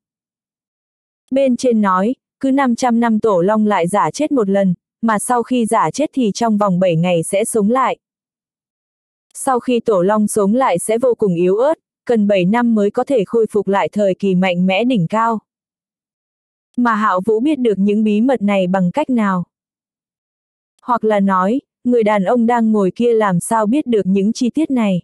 Bên trên nói, cứ 500 năm tổ long lại giả chết một lần, mà sau khi giả chết thì trong vòng 7 ngày sẽ sống lại. Sau khi tổ long sống lại sẽ vô cùng yếu ớt, cần 7 năm mới có thể khôi phục lại thời kỳ mạnh mẽ đỉnh cao. Mà Hạo Vũ biết được những bí mật này bằng cách nào? Hoặc là nói, người đàn ông đang ngồi kia làm sao biết được những chi tiết này?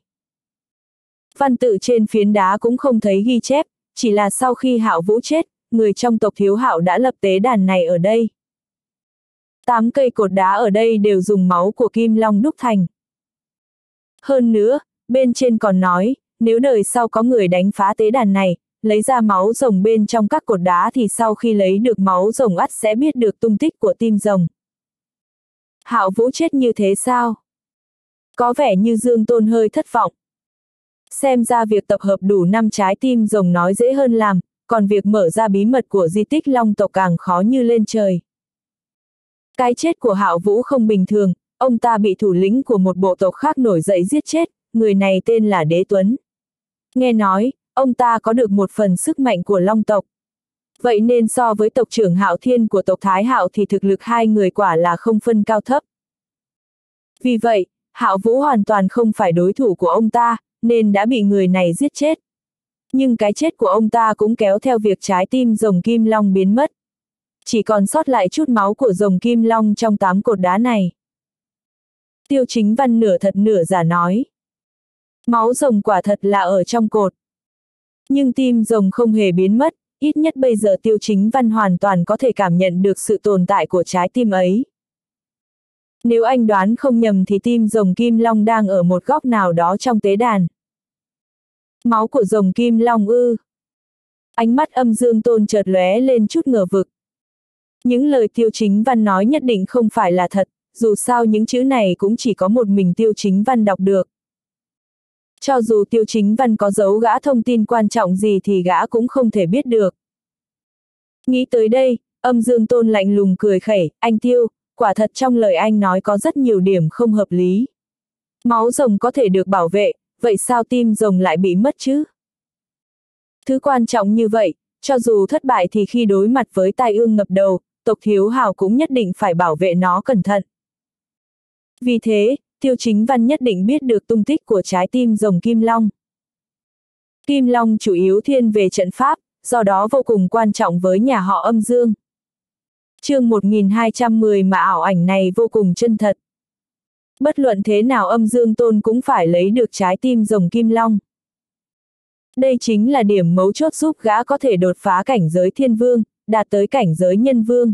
Văn tự trên phiến đá cũng không thấy ghi chép, chỉ là sau khi Hạo Vũ chết, người trong tộc Thiếu Hạo đã lập tế đàn này ở đây. Tám cây cột đá ở đây đều dùng máu của Kim Long đúc thành. Hơn nữa, bên trên còn nói, nếu đời sau có người đánh phá tế đàn này, lấy ra máu rồng bên trong các cột đá thì sau khi lấy được máu rồng ắt sẽ biết được tung tích của tim rồng. Hạo Vũ chết như thế sao? Có vẻ như Dương Tôn hơi thất vọng. Xem ra việc tập hợp đủ năm trái tim rồng nói dễ hơn làm, còn việc mở ra bí mật của di tích long tộc càng khó như lên trời. Cái chết của Hạo Vũ không bình thường, ông ta bị thủ lĩnh của một bộ tộc khác nổi dậy giết chết, người này tên là Đế Tuấn. Nghe nói, ông ta có được một phần sức mạnh của long tộc. Vậy nên so với tộc trưởng Hạo Thiên của tộc Thái Hạo thì thực lực hai người quả là không phân cao thấp. Vì vậy, Hạo Vũ hoàn toàn không phải đối thủ của ông ta, nên đã bị người này giết chết. Nhưng cái chết của ông ta cũng kéo theo việc trái tim rồng kim long biến mất. Chỉ còn sót lại chút máu của rồng kim long trong tám cột đá này. Tiêu chính văn nửa thật nửa giả nói. Máu rồng quả thật là ở trong cột. Nhưng tim rồng không hề biến mất, ít nhất bây giờ tiêu chính văn hoàn toàn có thể cảm nhận được sự tồn tại của trái tim ấy. Nếu anh đoán không nhầm thì tim rồng kim long đang ở một góc nào đó trong tế đàn. Máu của rồng kim long ư. Ánh mắt âm dương tôn chợt lóe lên chút ngờ vực. Những lời tiêu chính văn nói nhất định không phải là thật, dù sao những chữ này cũng chỉ có một mình tiêu chính văn đọc được. Cho dù tiêu chính văn có giấu gã thông tin quan trọng gì thì gã cũng không thể biết được. Nghĩ tới đây, âm dương tôn lạnh lùng cười khẩy, anh tiêu, quả thật trong lời anh nói có rất nhiều điểm không hợp lý. Máu rồng có thể được bảo vệ, vậy sao tim rồng lại bị mất chứ? Thứ quan trọng như vậy, cho dù thất bại thì khi đối mặt với tai ương ngập đầu, tộc thiếu hào cũng nhất định phải bảo vệ nó cẩn thận. Vì thế, Tiêu Chính Văn nhất định biết được tung tích của trái tim rồng Kim Long. Kim Long chủ yếu thiên về trận pháp, do đó vô cùng quan trọng với nhà họ âm dương. chương 1210 mà ảo ảnh này vô cùng chân thật. Bất luận thế nào âm dương tôn cũng phải lấy được trái tim rồng Kim Long. Đây chính là điểm mấu chốt giúp gã có thể đột phá cảnh giới thiên vương, đạt tới cảnh giới nhân vương.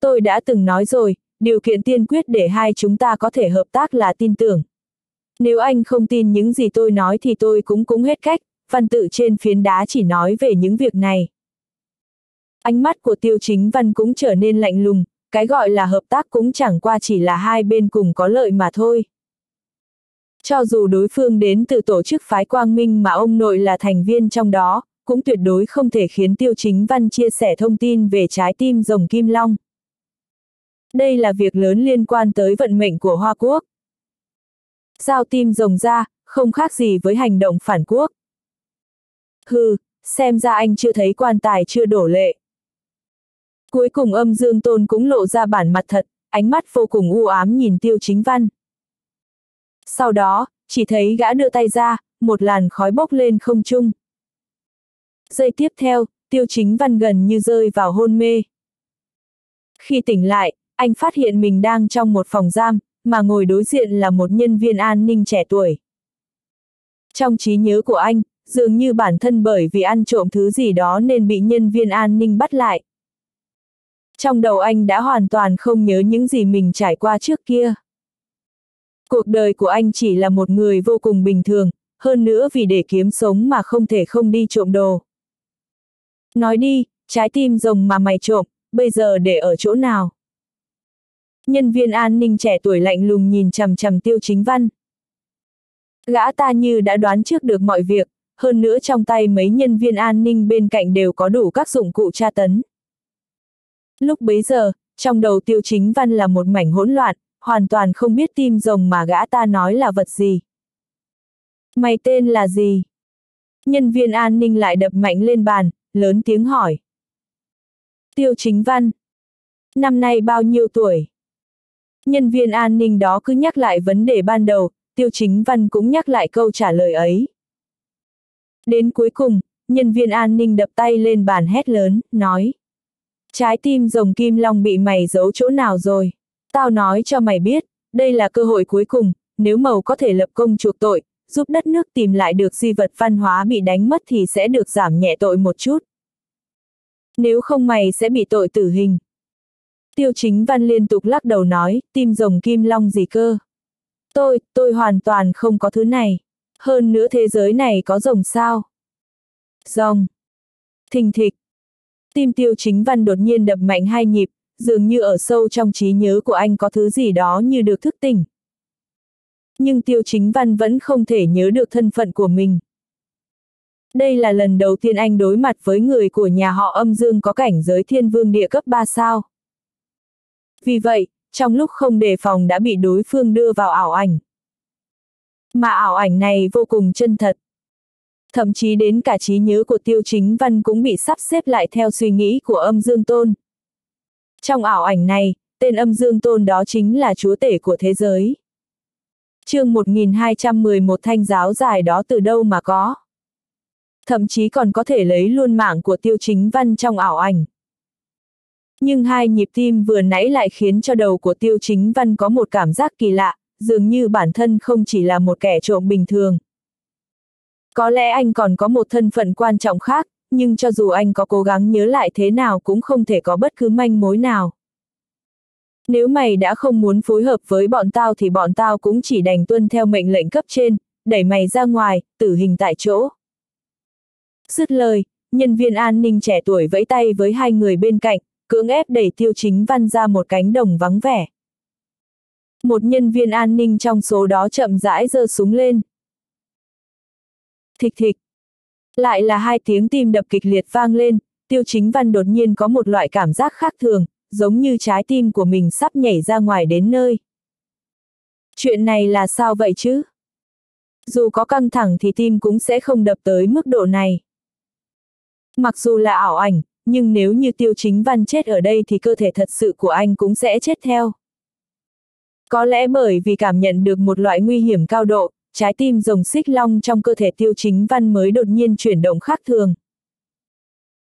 Tôi đã từng nói rồi, điều kiện tiên quyết để hai chúng ta có thể hợp tác là tin tưởng. Nếu anh không tin những gì tôi nói thì tôi cũng cũng hết cách, văn tự trên phiến đá chỉ nói về những việc này. Ánh mắt của tiêu chính văn cũng trở nên lạnh lùng, cái gọi là hợp tác cũng chẳng qua chỉ là hai bên cùng có lợi mà thôi. Cho dù đối phương đến từ tổ chức phái quang minh mà ông nội là thành viên trong đó, cũng tuyệt đối không thể khiến tiêu chính văn chia sẻ thông tin về trái tim rồng kim long. Đây là việc lớn liên quan tới vận mệnh của Hoa Quốc. Giao tim rồng ra, không khác gì với hành động phản quốc. Hừ, xem ra anh chưa thấy quan tài chưa đổ lệ. Cuối cùng âm dương tôn cũng lộ ra bản mặt thật, ánh mắt vô cùng u ám nhìn tiêu chính văn. Sau đó, chỉ thấy gã đưa tay ra, một làn khói bốc lên không trung. Giây tiếp theo, tiêu chính văn gần như rơi vào hôn mê. Khi tỉnh lại, anh phát hiện mình đang trong một phòng giam, mà ngồi đối diện là một nhân viên an ninh trẻ tuổi. Trong trí nhớ của anh, dường như bản thân bởi vì ăn trộm thứ gì đó nên bị nhân viên an ninh bắt lại. Trong đầu anh đã hoàn toàn không nhớ những gì mình trải qua trước kia. Cuộc đời của anh chỉ là một người vô cùng bình thường, hơn nữa vì để kiếm sống mà không thể không đi trộm đồ. Nói đi, trái tim rồng mà mày trộm, bây giờ để ở chỗ nào? Nhân viên an ninh trẻ tuổi lạnh lùng nhìn chằm chằm tiêu chính văn. Gã ta như đã đoán trước được mọi việc, hơn nữa trong tay mấy nhân viên an ninh bên cạnh đều có đủ các dụng cụ tra tấn. Lúc bấy giờ, trong đầu tiêu chính văn là một mảnh hỗn loạn, hoàn toàn không biết tim rồng mà gã ta nói là vật gì. Mày tên là gì? Nhân viên an ninh lại đập mạnh lên bàn, lớn tiếng hỏi. Tiêu chính văn. Năm nay bao nhiêu tuổi? Nhân viên an ninh đó cứ nhắc lại vấn đề ban đầu, tiêu chính văn cũng nhắc lại câu trả lời ấy. Đến cuối cùng, nhân viên an ninh đập tay lên bàn hét lớn, nói. Trái tim rồng kim long bị mày giấu chỗ nào rồi? Tao nói cho mày biết, đây là cơ hội cuối cùng, nếu màu có thể lập công chuộc tội, giúp đất nước tìm lại được di vật văn hóa bị đánh mất thì sẽ được giảm nhẹ tội một chút. Nếu không mày sẽ bị tội tử hình. Tiêu chính văn liên tục lắc đầu nói, tim rồng kim long gì cơ. Tôi, tôi hoàn toàn không có thứ này. Hơn nữa thế giới này có rồng sao? Rồng. Thình thịch. Tim tiêu chính văn đột nhiên đập mạnh hai nhịp, dường như ở sâu trong trí nhớ của anh có thứ gì đó như được thức tỉnh. Nhưng tiêu chính văn vẫn không thể nhớ được thân phận của mình. Đây là lần đầu tiên anh đối mặt với người của nhà họ âm dương có cảnh giới thiên vương địa cấp 3 sao. Vì vậy, trong lúc không đề phòng đã bị đối phương đưa vào ảo ảnh. Mà ảo ảnh này vô cùng chân thật. Thậm chí đến cả trí nhớ của tiêu chính văn cũng bị sắp xếp lại theo suy nghĩ của âm dương tôn. Trong ảo ảnh này, tên âm dương tôn đó chính là chúa tể của thế giới chương 1211 thanh giáo dài đó từ đâu mà có. Thậm chí còn có thể lấy luôn mạng của tiêu chính văn trong ảo ảnh. Nhưng hai nhịp tim vừa nãy lại khiến cho đầu của tiêu chính văn có một cảm giác kỳ lạ, dường như bản thân không chỉ là một kẻ trộm bình thường. Có lẽ anh còn có một thân phận quan trọng khác, nhưng cho dù anh có cố gắng nhớ lại thế nào cũng không thể có bất cứ manh mối nào. Nếu mày đã không muốn phối hợp với bọn tao thì bọn tao cũng chỉ đành tuân theo mệnh lệnh cấp trên, đẩy mày ra ngoài, tử hình tại chỗ. Dứt lời, nhân viên an ninh trẻ tuổi vẫy tay với hai người bên cạnh, cưỡng ép đẩy tiêu chính văn ra một cánh đồng vắng vẻ. Một nhân viên an ninh trong số đó chậm rãi giơ súng lên. Thịch thịch. Lại là hai tiếng tim đập kịch liệt vang lên, tiêu chính văn đột nhiên có một loại cảm giác khác thường, giống như trái tim của mình sắp nhảy ra ngoài đến nơi. Chuyện này là sao vậy chứ? Dù có căng thẳng thì tim cũng sẽ không đập tới mức độ này. Mặc dù là ảo ảnh, nhưng nếu như tiêu chính văn chết ở đây thì cơ thể thật sự của anh cũng sẽ chết theo. Có lẽ bởi vì cảm nhận được một loại nguy hiểm cao độ, trái tim rồng xích long trong cơ thể tiêu chính văn mới đột nhiên chuyển động khác thường.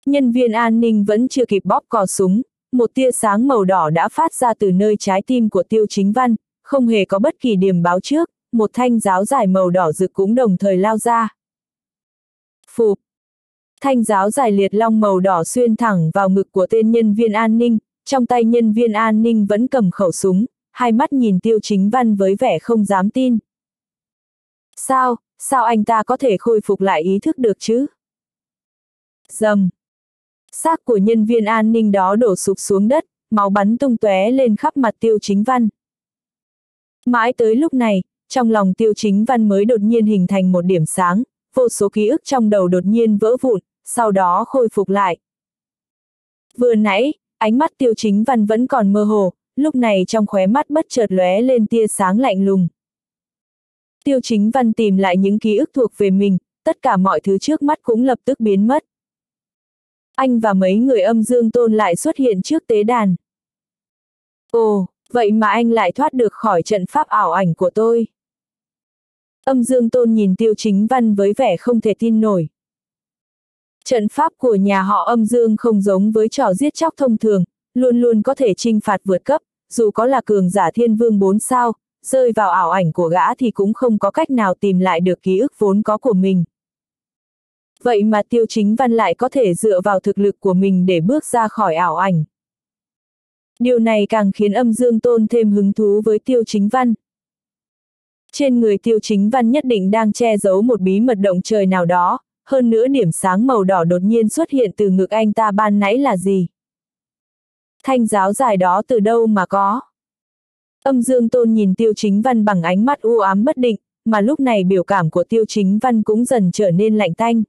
Nhân viên an ninh vẫn chưa kịp bóp cò súng, một tia sáng màu đỏ đã phát ra từ nơi trái tim của tiêu chính văn, không hề có bất kỳ điểm báo trước, một thanh giáo dài màu đỏ rực cũng đồng thời lao ra. Phụp! Thanh giáo dài liệt long màu đỏ xuyên thẳng vào ngực của tên nhân viên an ninh, trong tay nhân viên an ninh vẫn cầm khẩu súng, hai mắt nhìn tiêu chính văn với vẻ không dám tin. Sao, sao anh ta có thể khôi phục lại ý thức được chứ? Dầm. Xác của nhân viên an ninh đó đổ sụp xuống đất, máu bắn tung tóe lên khắp mặt tiêu chính văn. Mãi tới lúc này, trong lòng tiêu chính văn mới đột nhiên hình thành một điểm sáng, vô số ký ức trong đầu đột nhiên vỡ vụn, sau đó khôi phục lại. Vừa nãy, ánh mắt tiêu chính văn vẫn còn mơ hồ, lúc này trong khóe mắt bất chợt lóe lên tia sáng lạnh lùng. Tiêu chính văn tìm lại những ký ức thuộc về mình, tất cả mọi thứ trước mắt cũng lập tức biến mất. Anh và mấy người âm dương tôn lại xuất hiện trước tế đàn. Ồ, vậy mà anh lại thoát được khỏi trận pháp ảo ảnh của tôi. Âm dương tôn nhìn tiêu chính văn với vẻ không thể tin nổi. Trận pháp của nhà họ âm dương không giống với trò giết chóc thông thường, luôn luôn có thể trinh phạt vượt cấp, dù có là cường giả thiên vương 4 sao, rơi vào ảo ảnh của gã thì cũng không có cách nào tìm lại được ký ức vốn có của mình. Vậy mà tiêu chính văn lại có thể dựa vào thực lực của mình để bước ra khỏi ảo ảnh. Điều này càng khiến âm dương tôn thêm hứng thú với tiêu chính văn. Trên người tiêu chính văn nhất định đang che giấu một bí mật động trời nào đó, hơn nữa điểm sáng màu đỏ đột nhiên xuất hiện từ ngực anh ta ban nãy là gì? Thanh giáo dài đó từ đâu mà có? Âm dương tôn nhìn tiêu chính văn bằng ánh mắt u ám bất định, mà lúc này biểu cảm của tiêu chính văn cũng dần trở nên lạnh tanh.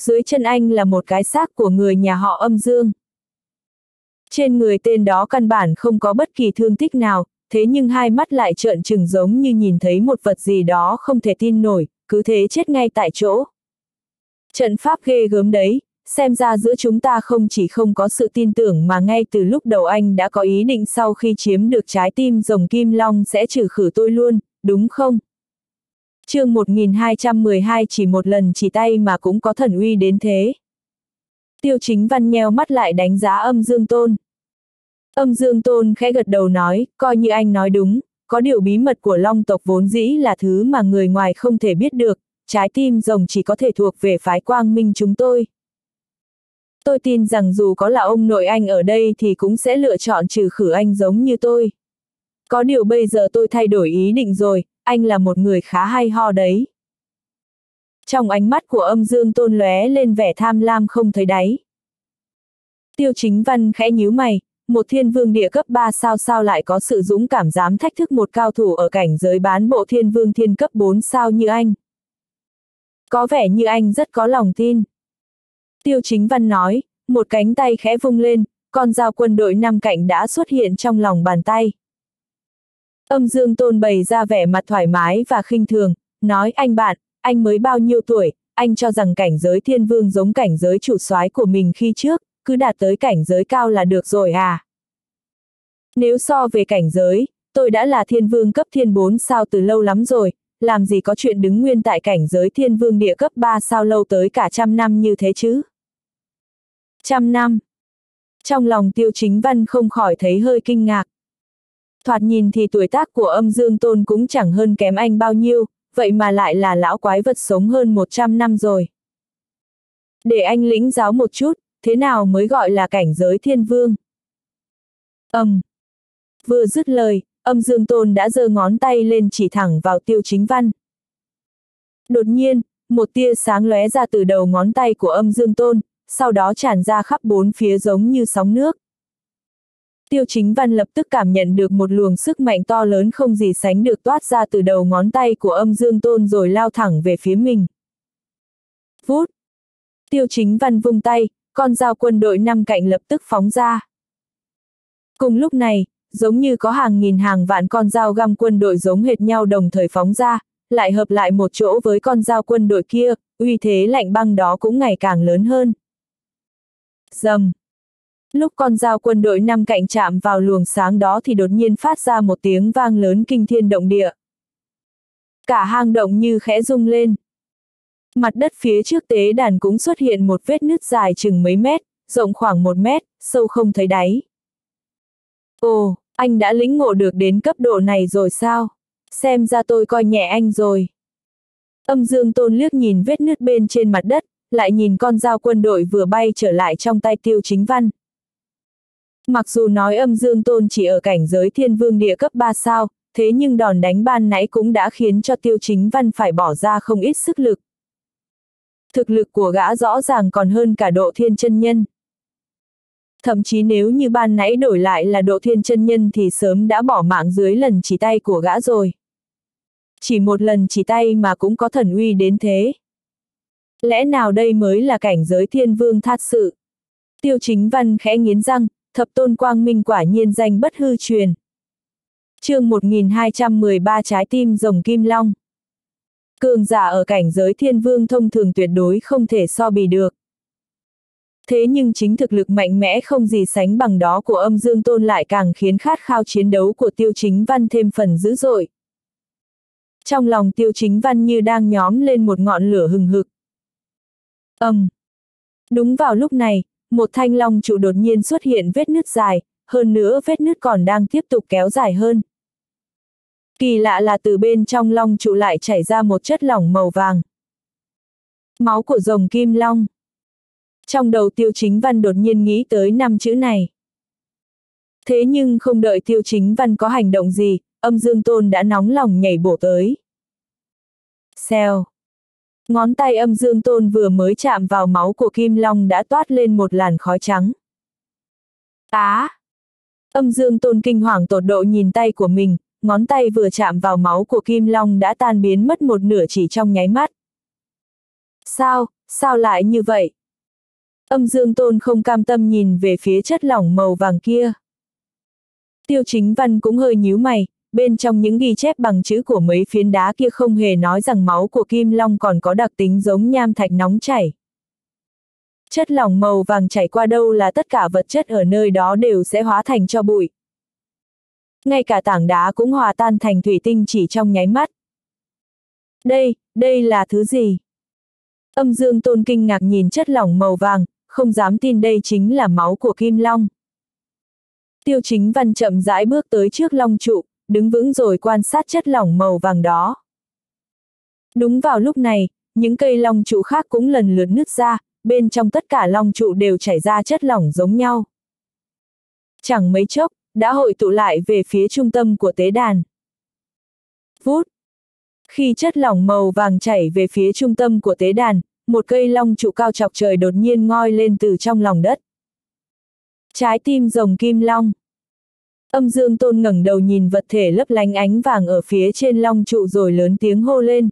Dưới chân anh là một cái xác của người nhà họ âm dương. Trên người tên đó căn bản không có bất kỳ thương tích nào, thế nhưng hai mắt lại trợn trừng giống như nhìn thấy một vật gì đó không thể tin nổi, cứ thế chết ngay tại chỗ. Trận pháp ghê gớm đấy, xem ra giữa chúng ta không chỉ không có sự tin tưởng mà ngay từ lúc đầu anh đã có ý định sau khi chiếm được trái tim rồng kim long sẽ trừ khử tôi luôn, đúng không? Chương 1212 chỉ một lần chỉ tay mà cũng có thần uy đến thế. Tiêu chính văn nheo mắt lại đánh giá âm dương tôn. Âm dương tôn khẽ gật đầu nói, coi như anh nói đúng, có điều bí mật của long tộc vốn dĩ là thứ mà người ngoài không thể biết được, trái tim rồng chỉ có thể thuộc về phái quang minh chúng tôi. Tôi tin rằng dù có là ông nội anh ở đây thì cũng sẽ lựa chọn trừ khử anh giống như tôi. Có điều bây giờ tôi thay đổi ý định rồi, anh là một người khá hay ho đấy. Trong ánh mắt của âm dương tôn lóe lên vẻ tham lam không thấy đáy. Tiêu chính văn khẽ nhíu mày, một thiên vương địa cấp 3 sao sao lại có sự dũng cảm dám thách thức một cao thủ ở cảnh giới bán bộ thiên vương thiên cấp 4 sao như anh. Có vẻ như anh rất có lòng tin. Tiêu chính văn nói, một cánh tay khẽ vung lên, con dao quân đội năm cạnh đã xuất hiện trong lòng bàn tay. Âm dương tôn bày ra vẻ mặt thoải mái và khinh thường, nói anh bạn, anh mới bao nhiêu tuổi, anh cho rằng cảnh giới thiên vương giống cảnh giới chủ soái của mình khi trước, cứ đạt tới cảnh giới cao là được rồi à. Nếu so về cảnh giới, tôi đã là thiên vương cấp thiên 4 sao từ lâu lắm rồi, làm gì có chuyện đứng nguyên tại cảnh giới thiên vương địa cấp 3 sao lâu tới cả trăm năm như thế chứ. Trăm năm. Trong lòng tiêu chính văn không khỏi thấy hơi kinh ngạc. Thoạt nhìn thì tuổi tác của âm dương tôn cũng chẳng hơn kém anh bao nhiêu, vậy mà lại là lão quái vật sống hơn 100 năm rồi. Để anh lĩnh giáo một chút, thế nào mới gọi là cảnh giới thiên vương? Âm. Um. Vừa dứt lời, âm dương tôn đã giơ ngón tay lên chỉ thẳng vào tiêu chính văn. Đột nhiên, một tia sáng lóe ra từ đầu ngón tay của âm dương tôn, sau đó tràn ra khắp bốn phía giống như sóng nước. Tiêu chính văn lập tức cảm nhận được một luồng sức mạnh to lớn không gì sánh được toát ra từ đầu ngón tay của âm dương tôn rồi lao thẳng về phía mình. Vút! Tiêu chính văn vung tay, con dao quân đội năm cạnh lập tức phóng ra. Cùng lúc này, giống như có hàng nghìn hàng vạn con dao găm quân đội giống hệt nhau đồng thời phóng ra, lại hợp lại một chỗ với con dao quân đội kia, uy thế lạnh băng đó cũng ngày càng lớn hơn. Dầm! Lúc con dao quân đội năm cạnh chạm vào luồng sáng đó thì đột nhiên phát ra một tiếng vang lớn kinh thiên động địa. Cả hang động như khẽ rung lên. Mặt đất phía trước tế đàn cũng xuất hiện một vết nứt dài chừng mấy mét, rộng khoảng một mét, sâu không thấy đáy. Ồ, anh đã lĩnh ngộ được đến cấp độ này rồi sao? Xem ra tôi coi nhẹ anh rồi. Âm dương tôn liếc nhìn vết nứt bên trên mặt đất, lại nhìn con dao quân đội vừa bay trở lại trong tay tiêu chính văn. Mặc dù nói âm dương tôn chỉ ở cảnh giới thiên vương địa cấp 3 sao, thế nhưng đòn đánh ban nãy cũng đã khiến cho tiêu chính văn phải bỏ ra không ít sức lực. Thực lực của gã rõ ràng còn hơn cả độ thiên chân nhân. Thậm chí nếu như ban nãy đổi lại là độ thiên chân nhân thì sớm đã bỏ mạng dưới lần chỉ tay của gã rồi. Chỉ một lần chỉ tay mà cũng có thần uy đến thế. Lẽ nào đây mới là cảnh giới thiên vương thát sự? Tiêu chính văn khẽ nghiến răng, thập tôn quang minh quả nhiên danh bất hư truyền. chương 1213 trái tim rồng kim long. Cường giả ở cảnh giới thiên vương thông thường tuyệt đối không thể so bì được. Thế nhưng chính thực lực mạnh mẽ không gì sánh bằng đó của âm dương tôn lại càng khiến khát khao chiến đấu của tiêu chính văn thêm phần dữ dội. Trong lòng tiêu chính văn như đang nhóm lên một ngọn lửa hừng hực. Âm. Um. Đúng vào lúc này, một thanh long trụ đột nhiên xuất hiện vết nứt dài, hơn nữa vết nứt còn đang tiếp tục kéo dài hơn. Kỳ lạ là từ bên trong long trụ lại chảy ra một chất lỏng màu vàng. Máu của rồng kim long. Trong đầu tiêu chính văn đột nhiên nghĩ tới năm chữ này. Thế nhưng không đợi tiêu chính văn có hành động gì, âm dương tôn đã nóng lòng nhảy bổ tới. Xèo. Ngón tay âm dương tôn vừa mới chạm vào máu của Kim Long đã toát lên một làn khói trắng. Á! Âm dương tôn kinh hoàng tột độ nhìn tay của mình, ngón tay vừa chạm vào máu của Kim Long đã tan biến mất một nửa chỉ trong nháy mắt. Sao, sao lại như vậy? Âm dương tôn không cam tâm nhìn về phía chất lỏng màu vàng kia. Tiêu chính văn cũng hơi nhíu mày, bên trong những ghi chép bằng chữ của mấy phiến đá kia không hề nói rằng máu của Kim Long còn có đặc tính giống nham thạch nóng chảy. Chất lỏng màu vàng chảy qua đâu là tất cả vật chất ở nơi đó đều sẽ hóa thành cho bụi. Ngay cả tảng đá cũng hòa tan thành thủy tinh chỉ trong nháy mắt. Đây, đây là thứ gì? Âm dương tôn kinh ngạc nhìn chất lỏng màu vàng, không dám tin đây chính là máu của Kim Long. Tiêu chính văn chậm rãi bước tới trước long trụ, đứng vững rồi quan sát chất lỏng màu vàng đó. Đúng vào lúc này, những cây long trụ khác cũng lần lượt nứt ra, bên trong tất cả long trụ đều chảy ra chất lỏng giống nhau. Chẳng mấy chốc, đã hội tụ lại về phía trung tâm của tế đàn. Vút! Khi chất lỏng màu vàng chảy về phía trung tâm của tế đàn, một cây long trụ cao chọc trời đột nhiên ngoi lên từ trong lòng đất. Trái tim rồng kim long. Âm dương tôn ngẩng đầu nhìn vật thể lấp lánh ánh vàng ở phía trên long trụ rồi lớn tiếng hô lên.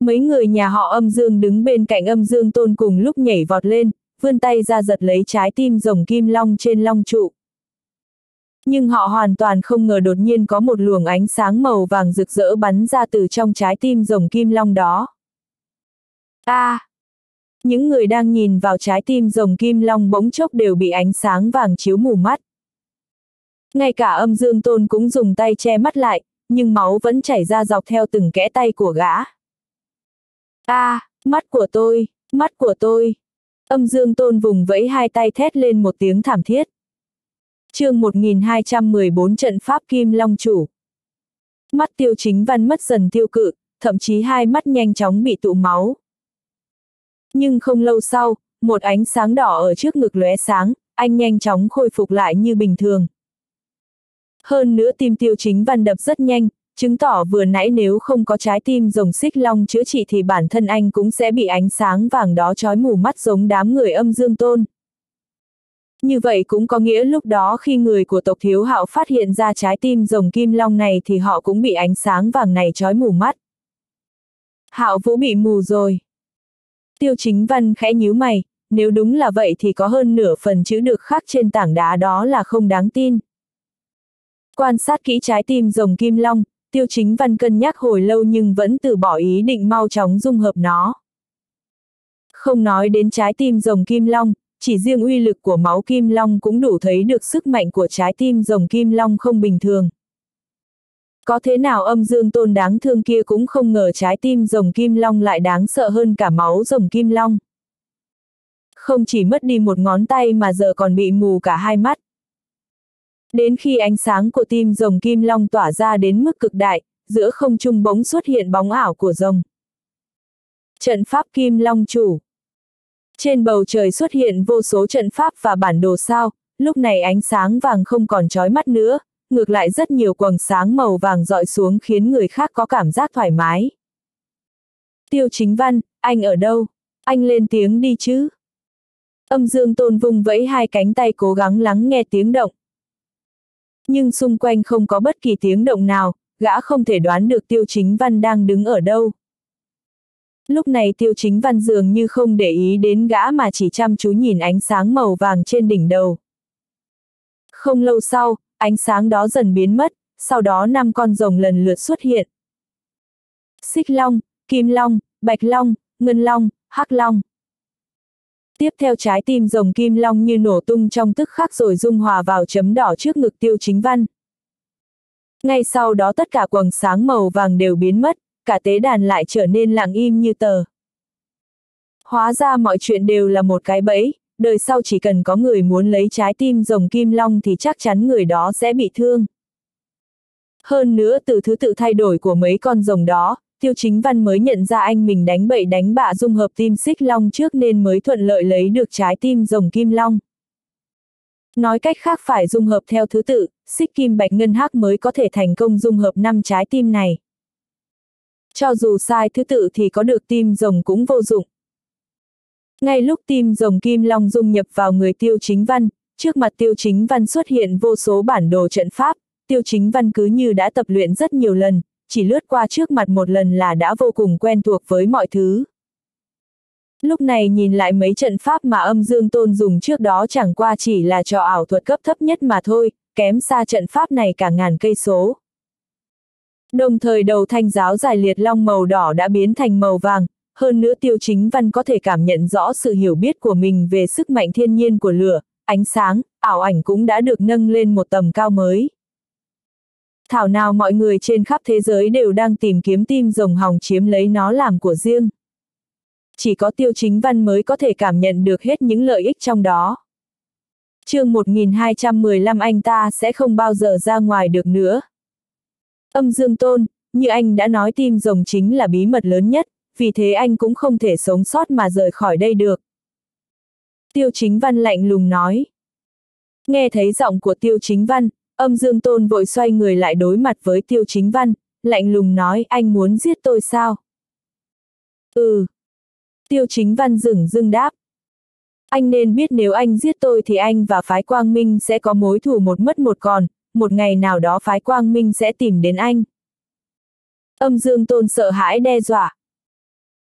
Mấy người nhà họ âm dương đứng bên cạnh âm dương tôn cùng lúc nhảy vọt lên, vươn tay ra giật lấy trái tim rồng kim long trên long trụ. Nhưng họ hoàn toàn không ngờ đột nhiên có một luồng ánh sáng màu vàng rực rỡ bắn ra từ trong trái tim rồng kim long đó. A! À, những người đang nhìn vào trái tim rồng kim long bỗng chốc đều bị ánh sáng vàng chiếu mù mắt. Ngay cả âm dương tôn cũng dùng tay che mắt lại, nhưng máu vẫn chảy ra dọc theo từng kẽ tay của gã. A, à, mắt của tôi, mắt của tôi. Âm dương tôn vùng vẫy hai tay thét lên một tiếng thảm thiết. chương 1214 trận pháp Kim Long Chủ. Mắt tiêu chính văn mất dần tiêu cự, thậm chí hai mắt nhanh chóng bị tụ máu. Nhưng không lâu sau, một ánh sáng đỏ ở trước ngực lóe sáng, anh nhanh chóng khôi phục lại như bình thường. Hơn nữa tim tiêu chính văn đập rất nhanh, chứng tỏ vừa nãy nếu không có trái tim rồng xích long chữa trị thì bản thân anh cũng sẽ bị ánh sáng vàng đó trói mù mắt giống đám người âm dương tôn. Như vậy cũng có nghĩa lúc đó khi người của tộc thiếu hạo phát hiện ra trái tim rồng kim long này thì họ cũng bị ánh sáng vàng này trói mù mắt. Hạo vũ bị mù rồi. Tiêu chính văn khẽ nhíu mày, nếu đúng là vậy thì có hơn nửa phần chữ được khắc trên tảng đá đó là không đáng tin. Quan sát kỹ trái tim rồng kim long, tiêu chính văn cân nhắc hồi lâu nhưng vẫn từ bỏ ý định mau chóng dung hợp nó. Không nói đến trái tim rồng kim long, chỉ riêng uy lực của máu kim long cũng đủ thấy được sức mạnh của trái tim rồng kim long không bình thường. Có thế nào âm dương tôn đáng thương kia cũng không ngờ trái tim rồng kim long lại đáng sợ hơn cả máu rồng kim long. Không chỉ mất đi một ngón tay mà giờ còn bị mù cả hai mắt. Đến khi ánh sáng của tim rồng kim long tỏa ra đến mức cực đại, giữa không trung bỗng xuất hiện bóng ảo của rồng. Trận pháp kim long chủ. Trên bầu trời xuất hiện vô số trận pháp và bản đồ sao, lúc này ánh sáng vàng không còn chói mắt nữa, ngược lại rất nhiều quầng sáng màu vàng dọi xuống khiến người khác có cảm giác thoải mái. Tiêu chính văn, anh ở đâu? Anh lên tiếng đi chứ? Âm dương tôn vùng vẫy hai cánh tay cố gắng lắng nghe tiếng động. Nhưng xung quanh không có bất kỳ tiếng động nào, gã không thể đoán được tiêu chính văn đang đứng ở đâu. Lúc này tiêu chính văn dường như không để ý đến gã mà chỉ chăm chú nhìn ánh sáng màu vàng trên đỉnh đầu. Không lâu sau, ánh sáng đó dần biến mất, sau đó năm con rồng lần lượt xuất hiện. Xích long, kim long, bạch long, ngân long, hắc long. Tiếp theo trái tim rồng kim long như nổ tung trong tức khắc rồi dung hòa vào chấm đỏ trước ngực tiêu chính văn. Ngay sau đó tất cả quầng sáng màu vàng đều biến mất, cả tế đàn lại trở nên lặng im như tờ. Hóa ra mọi chuyện đều là một cái bẫy, đời sau chỉ cần có người muốn lấy trái tim rồng kim long thì chắc chắn người đó sẽ bị thương. Hơn nữa từ thứ tự thay đổi của mấy con rồng đó, Tiêu Chính Văn mới nhận ra anh mình đánh bậy đánh bạ dung hợp tim xích long trước nên mới thuận lợi lấy được trái tim rồng kim long. Nói cách khác phải dung hợp theo thứ tự, xích kim bạch ngân hắc mới có thể thành công dung hợp năm trái tim này. Cho dù sai thứ tự thì có được tim rồng cũng vô dụng. Ngay lúc tim rồng kim long dung nhập vào người tiêu chính văn, trước mặt tiêu chính văn xuất hiện vô số bản đồ trận pháp, tiêu chính văn cứ như đã tập luyện rất nhiều lần, chỉ lướt qua trước mặt một lần là đã vô cùng quen thuộc với mọi thứ. Lúc này nhìn lại mấy trận pháp mà âm dương tôn dùng trước đó chẳng qua chỉ là trò ảo thuật cấp thấp nhất mà thôi, kém xa trận pháp này cả ngàn cây số. Đồng thời đầu thanh giáo giải liệt long màu đỏ đã biến thành màu vàng, hơn nữa tiêu chính văn có thể cảm nhận rõ sự hiểu biết của mình về sức mạnh thiên nhiên của lửa, ánh sáng, ảo ảnh cũng đã được nâng lên một tầm cao mới. Thảo nào mọi người trên khắp thế giới đều đang tìm kiếm tim rồng hòng chiếm lấy nó làm của riêng. Chỉ có tiêu chính văn mới có thể cảm nhận được hết những lợi ích trong đó. chương 1215 anh ta sẽ không bao giờ ra ngoài được nữa. Âm dương tôn, như anh đã nói tim rồng chính là bí mật lớn nhất, vì thế anh cũng không thể sống sót mà rời khỏi đây được. Tiêu chính văn lạnh lùng nói. Nghe thấy giọng của tiêu chính văn, âm dương tôn vội xoay người lại đối mặt với tiêu chính văn, lạnh lùng nói anh muốn giết tôi sao? Ừ. Tiêu chính văn dừng dưng đáp. Anh nên biết nếu anh giết tôi thì anh và phái quang minh sẽ có mối thù một mất một còn, một ngày nào đó phái quang minh sẽ tìm đến anh. Âm dương tôn sợ hãi đe dọa.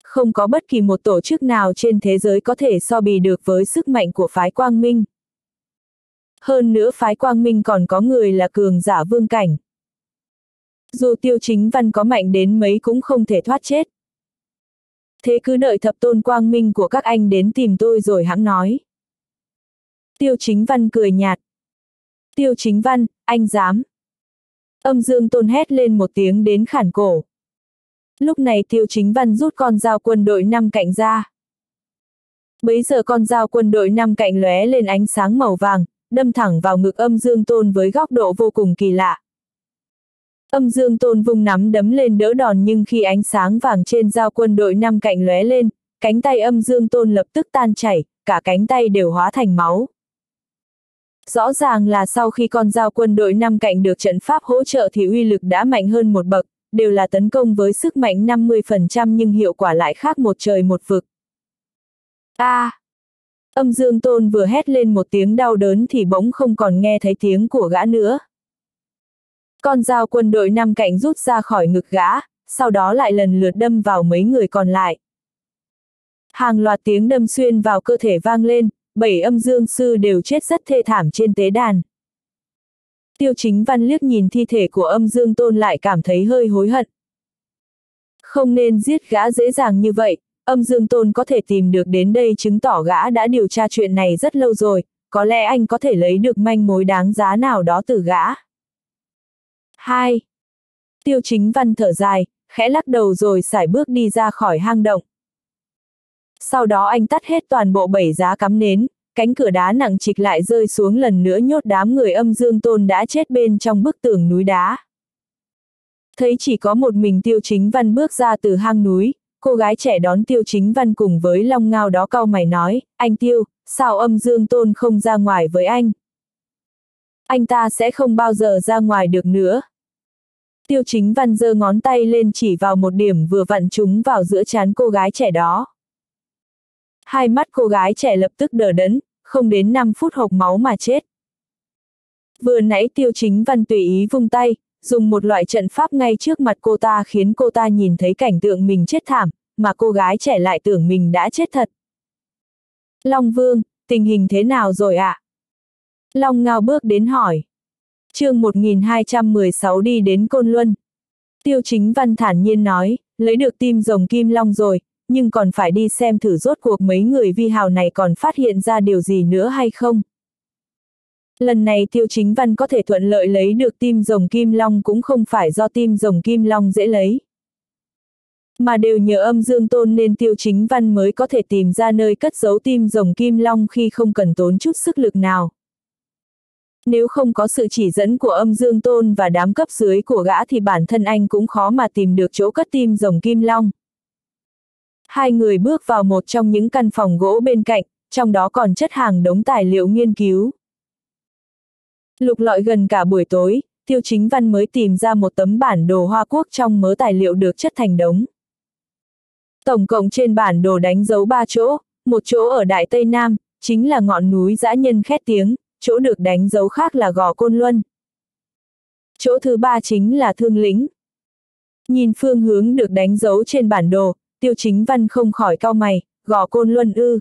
Không có bất kỳ một tổ chức nào trên thế giới có thể so bì được với sức mạnh của phái quang minh. Hơn nữa phái quang minh còn có người là cường giả vương cảnh. Dù tiêu chính văn có mạnh đến mấy cũng không thể thoát chết. Thế cứ đợi thập tôn quang minh của các anh đến tìm tôi rồi hãng nói. Tiêu chính văn cười nhạt. Tiêu chính văn, anh dám. Âm dương tôn hét lên một tiếng đến khản cổ. Lúc này tiêu chính văn rút con dao quân đội năm cạnh ra. Bấy giờ con dao quân đội năm cạnh lóe lên ánh sáng màu vàng, đâm thẳng vào ngực âm dương tôn với góc độ vô cùng kỳ lạ. Âm dương tôn vung nắm đấm lên đỡ đòn nhưng khi ánh sáng vàng trên dao quân đội năm cạnh lóe lên, cánh tay âm dương tôn lập tức tan chảy, cả cánh tay đều hóa thành máu. Rõ ràng là sau khi con dao quân đội năm cạnh được trận pháp hỗ trợ thì uy lực đã mạnh hơn một bậc, đều là tấn công với sức mạnh 50% nhưng hiệu quả lại khác một trời một vực. A! À, âm dương tôn vừa hét lên một tiếng đau đớn thì bỗng không còn nghe thấy tiếng của gã nữa. Con dao quân đội năm cạnh rút ra khỏi ngực gã, sau đó lại lần lượt đâm vào mấy người còn lại. Hàng loạt tiếng đâm xuyên vào cơ thể vang lên, bảy âm dương sư đều chết rất thê thảm trên tế đàn. Tiêu chính văn liếc nhìn thi thể của âm dương tôn lại cảm thấy hơi hối hận. Không nên giết gã dễ dàng như vậy, âm dương tôn có thể tìm được đến đây chứng tỏ gã đã điều tra chuyện này rất lâu rồi, có lẽ anh có thể lấy được manh mối đáng giá nào đó từ gã. 2. Tiêu chính văn thở dài, khẽ lắc đầu rồi xài bước đi ra khỏi hang động. Sau đó anh tắt hết toàn bộ bảy giá cắm nến, cánh cửa đá nặng trịch lại rơi xuống lần nữa nhốt đám người âm dương tôn đã chết bên trong bức tường núi đá. Thấy chỉ có một mình tiêu chính văn bước ra từ hang núi, cô gái trẻ đón tiêu chính văn cùng với long ngao đó cau mày nói, anh tiêu, sao âm dương tôn không ra ngoài với anh? Anh ta sẽ không bao giờ ra ngoài được nữa. Tiêu chính văn giơ ngón tay lên chỉ vào một điểm vừa vặn chúng vào giữa chán cô gái trẻ đó. Hai mắt cô gái trẻ lập tức đờ đẫn, không đến 5 phút hộc máu mà chết. Vừa nãy tiêu chính văn tùy ý vung tay, dùng một loại trận pháp ngay trước mặt cô ta khiến cô ta nhìn thấy cảnh tượng mình chết thảm, mà cô gái trẻ lại tưởng mình đã chết thật. Long Vương, tình hình thế nào rồi ạ? À? Long Ngao bước đến hỏi. chương 1216 đi đến Côn Luân. Tiêu chính văn thản nhiên nói, lấy được tim rồng kim long rồi, nhưng còn phải đi xem thử rốt cuộc mấy người vi hào này còn phát hiện ra điều gì nữa hay không. Lần này tiêu chính văn có thể thuận lợi lấy được tim rồng kim long cũng không phải do tim rồng kim long dễ lấy. Mà đều nhờ âm dương tôn nên tiêu chính văn mới có thể tìm ra nơi cất giấu tim rồng kim long khi không cần tốn chút sức lực nào. Nếu không có sự chỉ dẫn của âm dương tôn và đám cấp dưới của gã thì bản thân anh cũng khó mà tìm được chỗ cất tim rồng kim long. Hai người bước vào một trong những căn phòng gỗ bên cạnh, trong đó còn chất hàng đống tài liệu nghiên cứu. Lục lọi gần cả buổi tối, Tiêu Chính Văn mới tìm ra một tấm bản đồ Hoa Quốc trong mớ tài liệu được chất thành đống. Tổng cộng trên bản đồ đánh dấu ba chỗ, một chỗ ở Đại Tây Nam, chính là ngọn núi dã nhân khét tiếng, chỗ được đánh dấu khác là gò Côn Luân. Chỗ thứ ba chính là Thương Lĩnh. Nhìn phương hướng được đánh dấu trên bản đồ, Tiêu Chính Văn không khỏi cau mày, gò Côn Luân ư.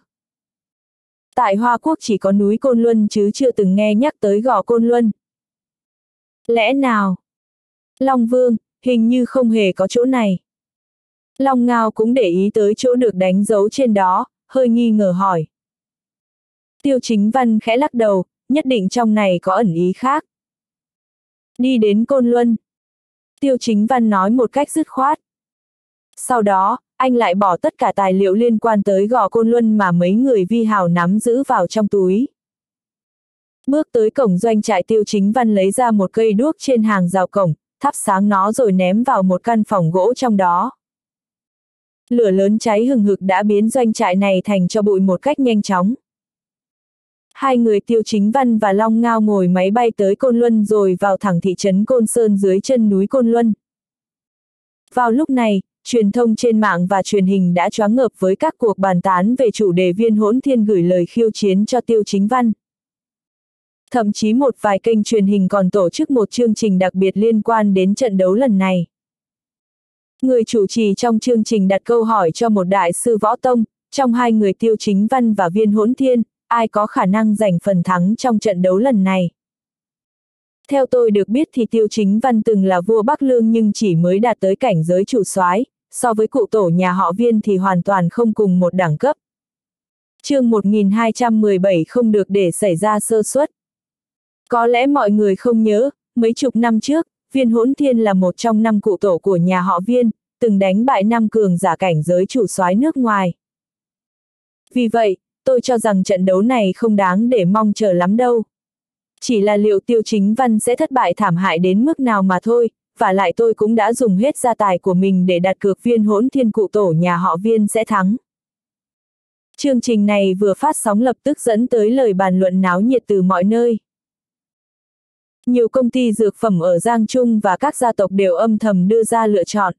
Tại Hoa Quốc chỉ có núi Côn Luân chứ chưa từng nghe nhắc tới gò Côn Luân. Lẽ nào? Long Vương, hình như không hề có chỗ này. Long Ngao cũng để ý tới chỗ được đánh dấu trên đó, hơi nghi ngờ hỏi. Tiêu chính văn khẽ lắc đầu, nhất định trong này có ẩn ý khác. Đi đến Côn Luân. Tiêu chính văn nói một cách dứt khoát. Sau đó, anh lại bỏ tất cả tài liệu liên quan tới gò Côn Luân mà mấy người vi hào nắm giữ vào trong túi. Bước tới cổng doanh trại tiêu chính văn lấy ra một cây đuốc trên hàng rào cổng, thắp sáng nó rồi ném vào một căn phòng gỗ trong đó. Lửa lớn cháy hừng hực đã biến doanh trại này thành cho bụi một cách nhanh chóng. Hai người tiêu chính văn và Long Ngao ngồi máy bay tới Côn Luân rồi vào thẳng thị trấn Côn Sơn dưới chân núi Côn Luân. Vào lúc này, truyền thông trên mạng và truyền hình đã choáng ngợp với các cuộc bàn tán về chủ đề viên hỗn thiên gửi lời khiêu chiến cho tiêu chính văn. Thậm chí một vài kênh truyền hình còn tổ chức một chương trình đặc biệt liên quan đến trận đấu lần này. Người chủ trì trong chương trình đặt câu hỏi cho một đại sư võ tông, trong hai người tiêu chính văn và viên hỗn thiên, ai có khả năng giành phần thắng trong trận đấu lần này. Theo tôi được biết thì tiêu chính văn từng là vua Bắc Lương nhưng chỉ mới đạt tới cảnh giới chủ soái, so với cụ tổ nhà họ viên thì hoàn toàn không cùng một đẳng cấp. chương 1217 không được để xảy ra sơ suất. Có lẽ mọi người không nhớ, mấy chục năm trước, viên hỗn thiên là một trong năm cụ tổ của nhà họ viên, từng đánh bại năm cường giả cảnh giới chủ soái nước ngoài. Vì vậy, tôi cho rằng trận đấu này không đáng để mong chờ lắm đâu. Chỉ là liệu tiêu chính văn sẽ thất bại thảm hại đến mức nào mà thôi, và lại tôi cũng đã dùng hết gia tài của mình để đặt cược viên hỗn thiên cụ tổ nhà họ viên sẽ thắng. Chương trình này vừa phát sóng lập tức dẫn tới lời bàn luận náo nhiệt từ mọi nơi. Nhiều công ty dược phẩm ở Giang Trung và các gia tộc đều âm thầm đưa ra lựa chọn.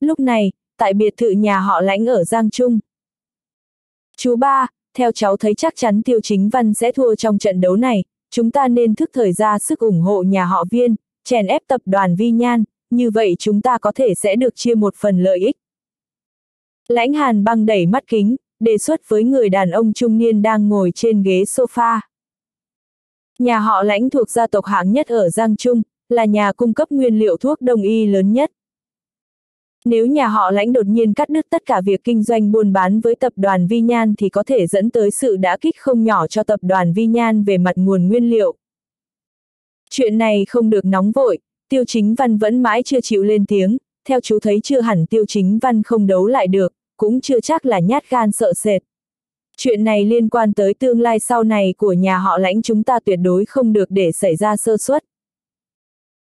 Lúc này, tại biệt thự nhà họ lãnh ở Giang Trung. Chú ba, theo cháu thấy chắc chắn tiêu chính văn sẽ thua trong trận đấu này, chúng ta nên thức thời ra sức ủng hộ nhà họ viên, chèn ép tập đoàn vi nhan, như vậy chúng ta có thể sẽ được chia một phần lợi ích. Lãnh hàn băng đẩy mắt kính, đề xuất với người đàn ông trung niên đang ngồi trên ghế sofa. Nhà họ lãnh thuộc gia tộc hạng nhất ở Giang Trung, là nhà cung cấp nguyên liệu thuốc đông y lớn nhất. Nếu nhà họ lãnh đột nhiên cắt đứt tất cả việc kinh doanh buôn bán với tập đoàn Vi Nhan thì có thể dẫn tới sự đã kích không nhỏ cho tập đoàn Vi Nhan về mặt nguồn nguyên liệu. Chuyện này không được nóng vội, tiêu chính văn vẫn mãi chưa chịu lên tiếng, theo chú thấy chưa hẳn tiêu chính văn không đấu lại được, cũng chưa chắc là nhát gan sợ sệt. Chuyện này liên quan tới tương lai sau này của nhà họ lãnh chúng ta tuyệt đối không được để xảy ra sơ suất.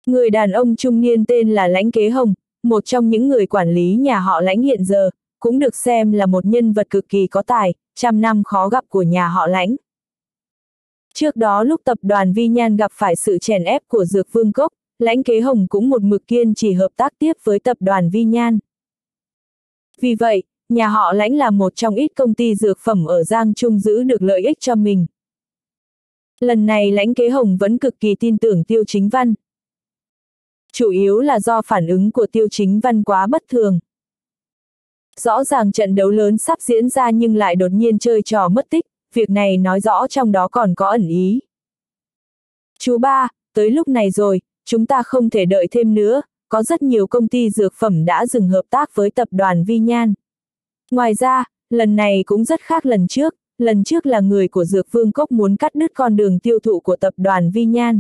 Người đàn ông trung niên tên là Lãnh Kế Hồng, một trong những người quản lý nhà họ lãnh hiện giờ, cũng được xem là một nhân vật cực kỳ có tài, trăm năm khó gặp của nhà họ lãnh. Trước đó lúc tập đoàn Vi Nhan gặp phải sự chèn ép của Dược Vương Cốc, lãnh kế hồng cũng một mực kiên chỉ hợp tác tiếp với tập đoàn Vi Nhan. Vì vậy, nhà họ lãnh là một trong ít công ty dược phẩm ở Giang Trung giữ được lợi ích cho mình. Lần này lãnh kế hồng vẫn cực kỳ tin tưởng tiêu chính văn, chủ yếu là do phản ứng của tiêu chính văn quá bất thường. Rõ ràng trận đấu lớn sắp diễn ra nhưng lại đột nhiên chơi trò mất tích, việc này nói rõ trong đó còn có ẩn ý. Chú ba, tới lúc này rồi, chúng ta không thể đợi thêm nữa, có rất nhiều công ty dược phẩm đã dừng hợp tác với tập đoàn Vi Nhan. Ngoài ra, lần này cũng rất khác lần trước, lần trước là người của Dược Vương Cốc muốn cắt đứt con đường tiêu thụ của tập đoàn Vi Nhan.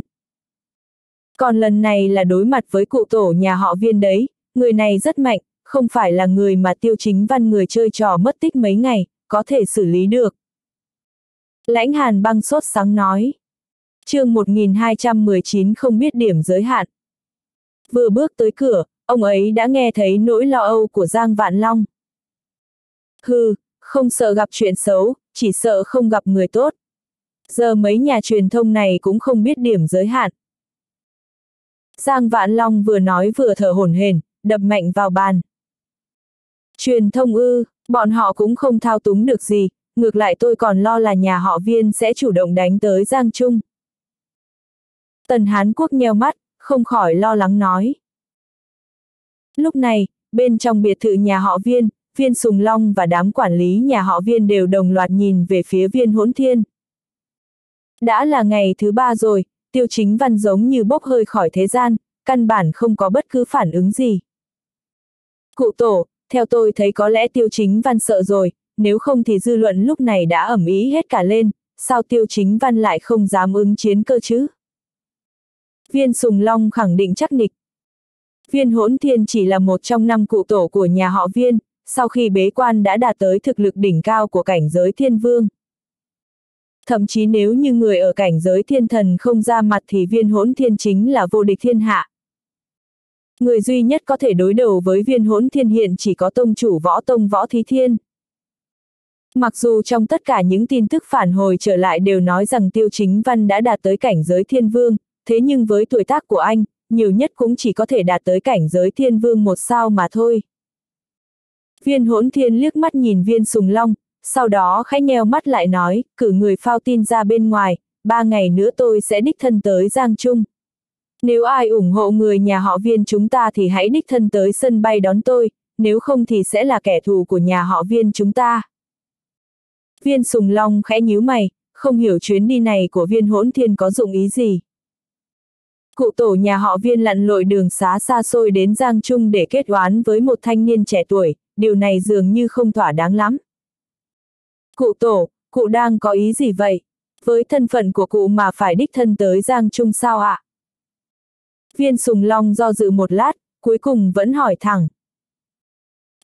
Còn lần này là đối mặt với cụ tổ nhà họ viên đấy, người này rất mạnh, không phải là người mà tiêu chính văn người chơi trò mất tích mấy ngày, có thể xử lý được. Lãnh hàn băng sốt sáng nói. chương 1219 không biết điểm giới hạn. Vừa bước tới cửa, ông ấy đã nghe thấy nỗi lo âu của Giang Vạn Long. Hừ, không sợ gặp chuyện xấu, chỉ sợ không gặp người tốt. Giờ mấy nhà truyền thông này cũng không biết điểm giới hạn. Giang Vạn Long vừa nói vừa thở hổn hển, đập mạnh vào bàn. Truyền thông ư, bọn họ cũng không thao túng được gì, ngược lại tôi còn lo là nhà họ viên sẽ chủ động đánh tới Giang Trung. Tần Hán Quốc nheo mắt, không khỏi lo lắng nói. Lúc này, bên trong biệt thự nhà họ viên, viên Sùng Long và đám quản lý nhà họ viên đều đồng loạt nhìn về phía viên hỗn thiên. Đã là ngày thứ ba rồi, tiêu chính văn giống như bốc hơi khỏi thế gian, căn bản không có bất cứ phản ứng gì. Cụ tổ, theo tôi thấy có lẽ tiêu chính văn sợ rồi, nếu không thì dư luận lúc này đã ẩm ý hết cả lên, sao tiêu chính văn lại không dám ứng chiến cơ chứ? Viên Sùng Long khẳng định chắc nịch. Viên hỗn thiên chỉ là một trong năm cụ tổ của nhà họ viên, sau khi bế quan đã đạt tới thực lực đỉnh cao của cảnh giới thiên vương. Thậm chí nếu như người ở cảnh giới thiên thần không ra mặt thì viên hỗn thiên chính là vô địch thiên hạ. Người duy nhất có thể đối đầu với viên hỗn thiên hiện chỉ có tông chủ võ tông võ thí thiên. Mặc dù trong tất cả những tin tức phản hồi trở lại đều nói rằng tiêu chính văn đã đạt tới cảnh giới thiên vương, thế nhưng với tuổi tác của anh, nhiều nhất cũng chỉ có thể đạt tới cảnh giới thiên vương một sao mà thôi. Viên hỗn thiên liếc mắt nhìn viên sùng long, sau đó khẽ nheo mắt lại nói, cử người phao tin ra bên ngoài, ba ngày nữa tôi sẽ đích thân tới Giang Trung. Nếu ai ủng hộ người nhà họ viên chúng ta thì hãy đích thân tới sân bay đón tôi, nếu không thì sẽ là kẻ thù của nhà họ viên chúng ta. Viên Sùng Long khẽ nhíu mày, không hiểu chuyến đi này của viên hỗn thiên có dụng ý gì. Cụ tổ nhà họ viên lặn lội đường xá xa xôi đến Giang Trung để kết oán với một thanh niên trẻ tuổi, điều này dường như không thỏa đáng lắm. Cụ tổ, cụ đang có ý gì vậy? Với thân phận của cụ mà phải đích thân tới Giang Trung sao ạ? À? Viên Sùng Long do dự một lát, cuối cùng vẫn hỏi thẳng.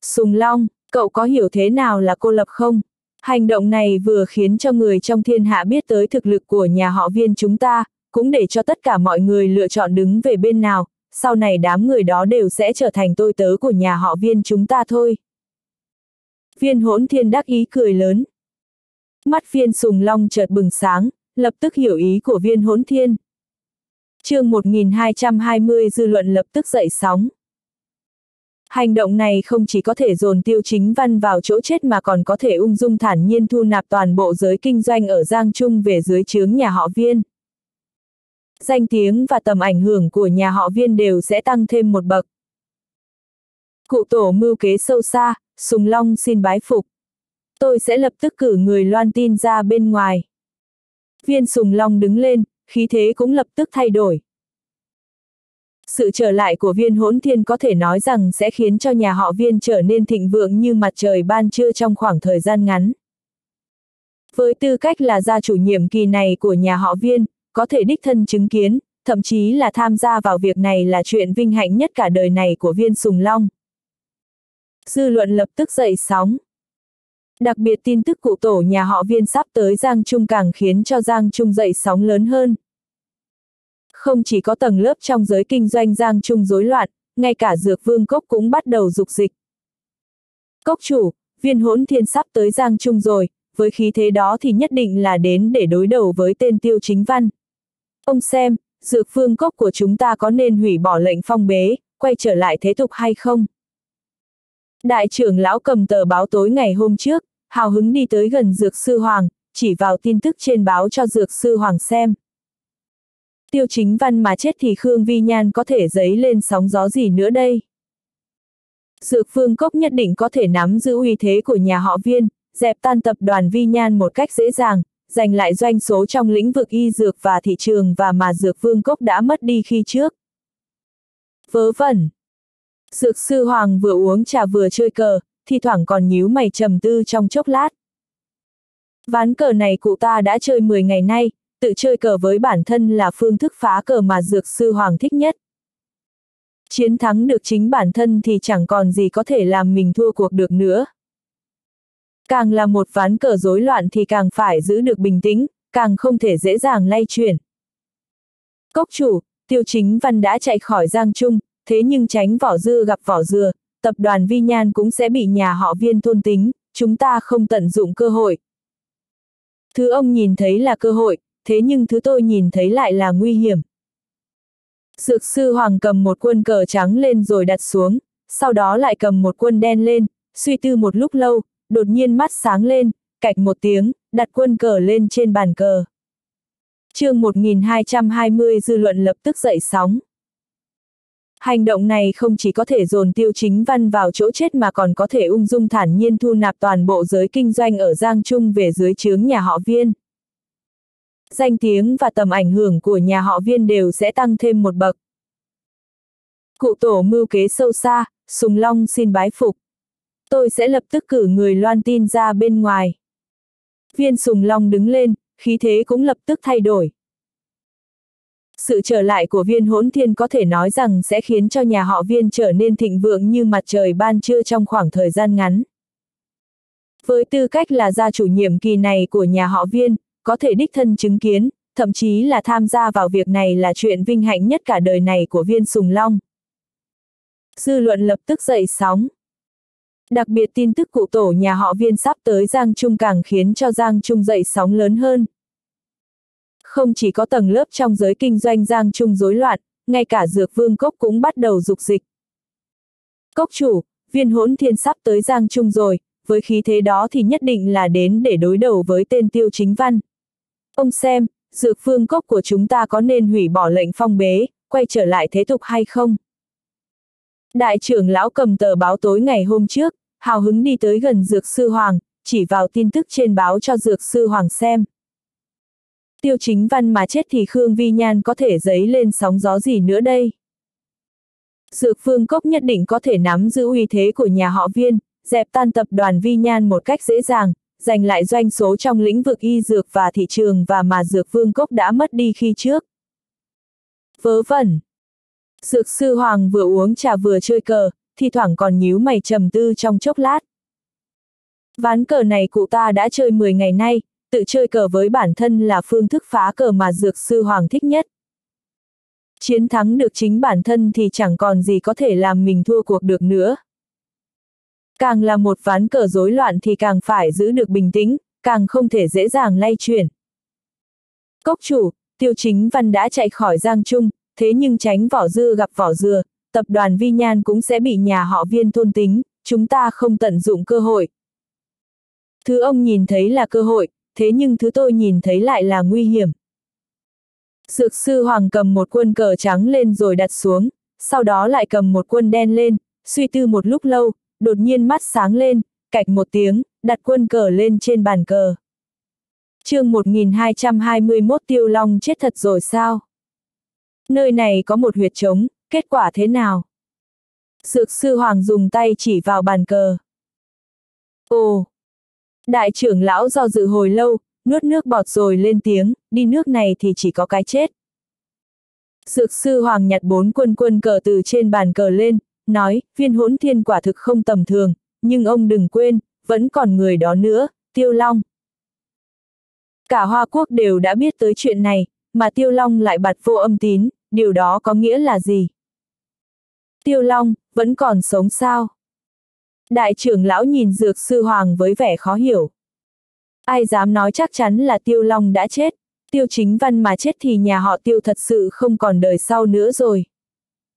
Sùng Long, cậu có hiểu thế nào là cô lập không? Hành động này vừa khiến cho người trong thiên hạ biết tới thực lực của nhà họ viên chúng ta, cũng để cho tất cả mọi người lựa chọn đứng về bên nào, sau này đám người đó đều sẽ trở thành tôi tớ của nhà họ viên chúng ta thôi. Viên hỗn thiên đắc ý cười lớn. Mắt viên sùng long chợt bừng sáng, lập tức hiểu ý của viên hỗn thiên. chương 1220 dư luận lập tức dậy sóng. Hành động này không chỉ có thể dồn tiêu chính văn vào chỗ chết mà còn có thể ung dung thản nhiên thu nạp toàn bộ giới kinh doanh ở Giang Trung về dưới chướng nhà họ viên. Danh tiếng và tầm ảnh hưởng của nhà họ viên đều sẽ tăng thêm một bậc. Cụ tổ mưu kế sâu xa, Sùng Long xin bái phục. Tôi sẽ lập tức cử người loan tin ra bên ngoài. Viên Sùng Long đứng lên, khí thế cũng lập tức thay đổi. Sự trở lại của viên hỗn thiên có thể nói rằng sẽ khiến cho nhà họ viên trở nên thịnh vượng như mặt trời ban trưa trong khoảng thời gian ngắn. Với tư cách là gia chủ nhiệm kỳ này của nhà họ viên, có thể đích thân chứng kiến, thậm chí là tham gia vào việc này là chuyện vinh hạnh nhất cả đời này của viên sùng long. Dư luận lập tức dậy sóng. Đặc biệt tin tức cụ tổ nhà họ viên sắp tới Giang Trung càng khiến cho Giang Trung dậy sóng lớn hơn. Không chỉ có tầng lớp trong giới kinh doanh Giang Trung rối loạn, ngay cả dược vương cốc cũng bắt đầu dục dịch. Cốc chủ, viên hỗn thiên sắp tới Giang Trung rồi, với khí thế đó thì nhất định là đến để đối đầu với tên tiêu chính văn. Ông xem, dược phương cốc của chúng ta có nên hủy bỏ lệnh phong bế, quay trở lại thế tục hay không? Đại trưởng lão cầm tờ báo tối ngày hôm trước, hào hứng đi tới gần dược sư hoàng, chỉ vào tin tức trên báo cho dược sư hoàng xem. Tiêu chính văn mà chết thì Khương Vi Nhan có thể dấy lên sóng gió gì nữa đây? Dược phương cốc nhất định có thể nắm giữ uy thế của nhà họ viên, dẹp tan tập đoàn Vi Nhan một cách dễ dàng, giành lại doanh số trong lĩnh vực y dược và thị trường và mà dược vương cốc đã mất đi khi trước. Vớ vẩn. Dược sư Hoàng vừa uống trà vừa chơi cờ, thi thoảng còn nhíu mày trầm tư trong chốc lát. Ván cờ này cụ ta đã chơi 10 ngày nay, tự chơi cờ với bản thân là phương thức phá cờ mà dược sư Hoàng thích nhất. Chiến thắng được chính bản thân thì chẳng còn gì có thể làm mình thua cuộc được nữa. Càng là một ván cờ rối loạn thì càng phải giữ được bình tĩnh, càng không thể dễ dàng lay chuyển. Cốc chủ, tiêu chính văn đã chạy khỏi Giang Trung, thế nhưng tránh vỏ dưa gặp vỏ dừa, tập đoàn Vi Nhan cũng sẽ bị nhà họ viên thôn tính, chúng ta không tận dụng cơ hội. Thứ ông nhìn thấy là cơ hội, thế nhưng thứ tôi nhìn thấy lại là nguy hiểm. Dược sư Hoàng cầm một quân cờ trắng lên rồi đặt xuống, sau đó lại cầm một quân đen lên, suy tư một lúc lâu, đột nhiên mắt sáng lên, cạch một tiếng, đặt quân cờ lên trên bàn cờ. chương 1220 dư luận lập tức dậy sóng. Hành động này không chỉ có thể dồn tiêu chính văn vào chỗ chết mà còn có thể ung dung thản nhiên thu nạp toàn bộ giới kinh doanh ở Giang Trung về dưới chướng nhà họ viên. Danh tiếng và tầm ảnh hưởng của nhà họ viên đều sẽ tăng thêm một bậc. Cụ tổ mưu kế sâu xa, Sùng Long xin bái phục. Tôi sẽ lập tức cử người loan tin ra bên ngoài. Viên Sùng Long đứng lên, khí thế cũng lập tức thay đổi. Sự trở lại của viên hỗn thiên có thể nói rằng sẽ khiến cho nhà họ viên trở nên thịnh vượng như mặt trời ban trưa trong khoảng thời gian ngắn. Với tư cách là gia chủ nhiệm kỳ này của nhà họ viên, có thể đích thân chứng kiến, thậm chí là tham gia vào việc này là chuyện vinh hạnh nhất cả đời này của viên sùng long. Dư luận lập tức dậy sóng. Đặc biệt tin tức cụ tổ nhà họ viên sắp tới Giang Trung càng khiến cho Giang Trung dậy sóng lớn hơn. Không chỉ có tầng lớp trong giới kinh doanh Giang Trung rối loạn, ngay cả dược vương cốc cũng bắt đầu dục dịch. Cốc chủ, viên hỗn thiên sắp tới Giang Trung rồi, với khí thế đó thì nhất định là đến để đối đầu với tên tiêu chính văn. Ông xem, dược phương cốc của chúng ta có nên hủy bỏ lệnh phong bế, quay trở lại thế tục hay không? Đại trưởng lão cầm tờ báo tối ngày hôm trước, hào hứng đi tới gần dược sư hoàng, chỉ vào tin tức trên báo cho dược sư hoàng xem. Tiêu chính văn mà chết thì Khương Vi Nhan có thể giấy lên sóng gió gì nữa đây? Dược phương cốc nhất định có thể nắm giữ uy thế của nhà họ viên, dẹp tan tập đoàn Vi Nhan một cách dễ dàng, giành lại doanh số trong lĩnh vực y dược và thị trường và mà dược vương cốc đã mất đi khi trước. Vớ vẩn. Dược sư Hoàng vừa uống trà vừa chơi cờ, thi thoảng còn nhíu mày trầm tư trong chốc lát. Ván cờ này cụ ta đã chơi 10 ngày nay, tự chơi cờ với bản thân là phương thức phá cờ mà dược sư Hoàng thích nhất. Chiến thắng được chính bản thân thì chẳng còn gì có thể làm mình thua cuộc được nữa. Càng là một ván cờ rối loạn thì càng phải giữ được bình tĩnh, càng không thể dễ dàng lay chuyển. Cốc chủ, tiêu chính văn đã chạy khỏi Giang Trung, thế nhưng tránh vỏ dưa gặp vỏ dừa, tập đoàn Vi Nhan cũng sẽ bị nhà họ viên thôn tính, chúng ta không tận dụng cơ hội. Thứ ông nhìn thấy là cơ hội, thế nhưng thứ tôi nhìn thấy lại là nguy hiểm. Dược sư Hoàng cầm một quân cờ trắng lên rồi đặt xuống, sau đó lại cầm một quân đen lên, suy tư một lúc lâu, đột nhiên mắt sáng lên, cạch một tiếng, đặt quân cờ lên trên bàn cờ. chương 1221 tiêu long chết thật rồi sao? Nơi này có một huyệt trống, kết quả thế nào? Dược sư Hoàng dùng tay chỉ vào bàn cờ. Ồ! Đại trưởng lão do dự hồi lâu, nuốt nước bọt rồi lên tiếng, đi nước này thì chỉ có cái chết. Dược sư Hoàng nhặt bốn quân quân cờ từ trên bàn cờ lên, nói, viên hỗn thiên quả thực không tầm thường, nhưng ông đừng quên, vẫn còn người đó nữa, Tiêu Long. Cả Hoa Quốc đều đã biết tới chuyện này, mà Tiêu Long lại bạt vô âm tín, điều đó có nghĩa là gì? Tiêu Long, vẫn còn sống sao? Đại trưởng lão nhìn Dược Sư Hoàng với vẻ khó hiểu. Ai dám nói chắc chắn là Tiêu Long đã chết, Tiêu Chính Văn mà chết thì nhà họ Tiêu thật sự không còn đời sau nữa rồi.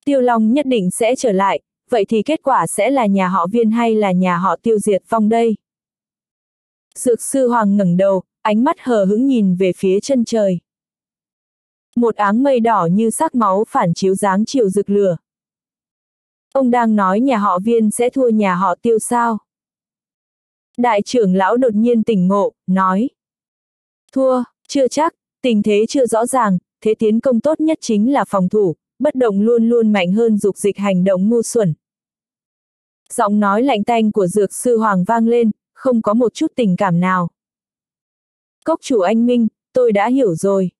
Tiêu Long nhất định sẽ trở lại, vậy thì kết quả sẽ là nhà họ viên hay là nhà họ tiêu diệt phong đây? Dược sư Hoàng ngẩng đầu, ánh mắt hờ hững nhìn về phía chân trời. Một áng mây đỏ như sắc máu phản chiếu dáng chiều rực lửa. Ông đang nói nhà họ viên sẽ thua nhà họ tiêu sao? Đại trưởng lão đột nhiên tỉnh ngộ, nói. Thua, chưa chắc, tình thế chưa rõ ràng, thế tiến công tốt nhất chính là phòng thủ, bất động luôn luôn mạnh hơn dục dịch hành động ngu xuẩn. Giọng nói lạnh tanh của dược sư Hoàng vang lên, không có một chút tình cảm nào. Cốc chủ anh Minh, tôi đã hiểu rồi.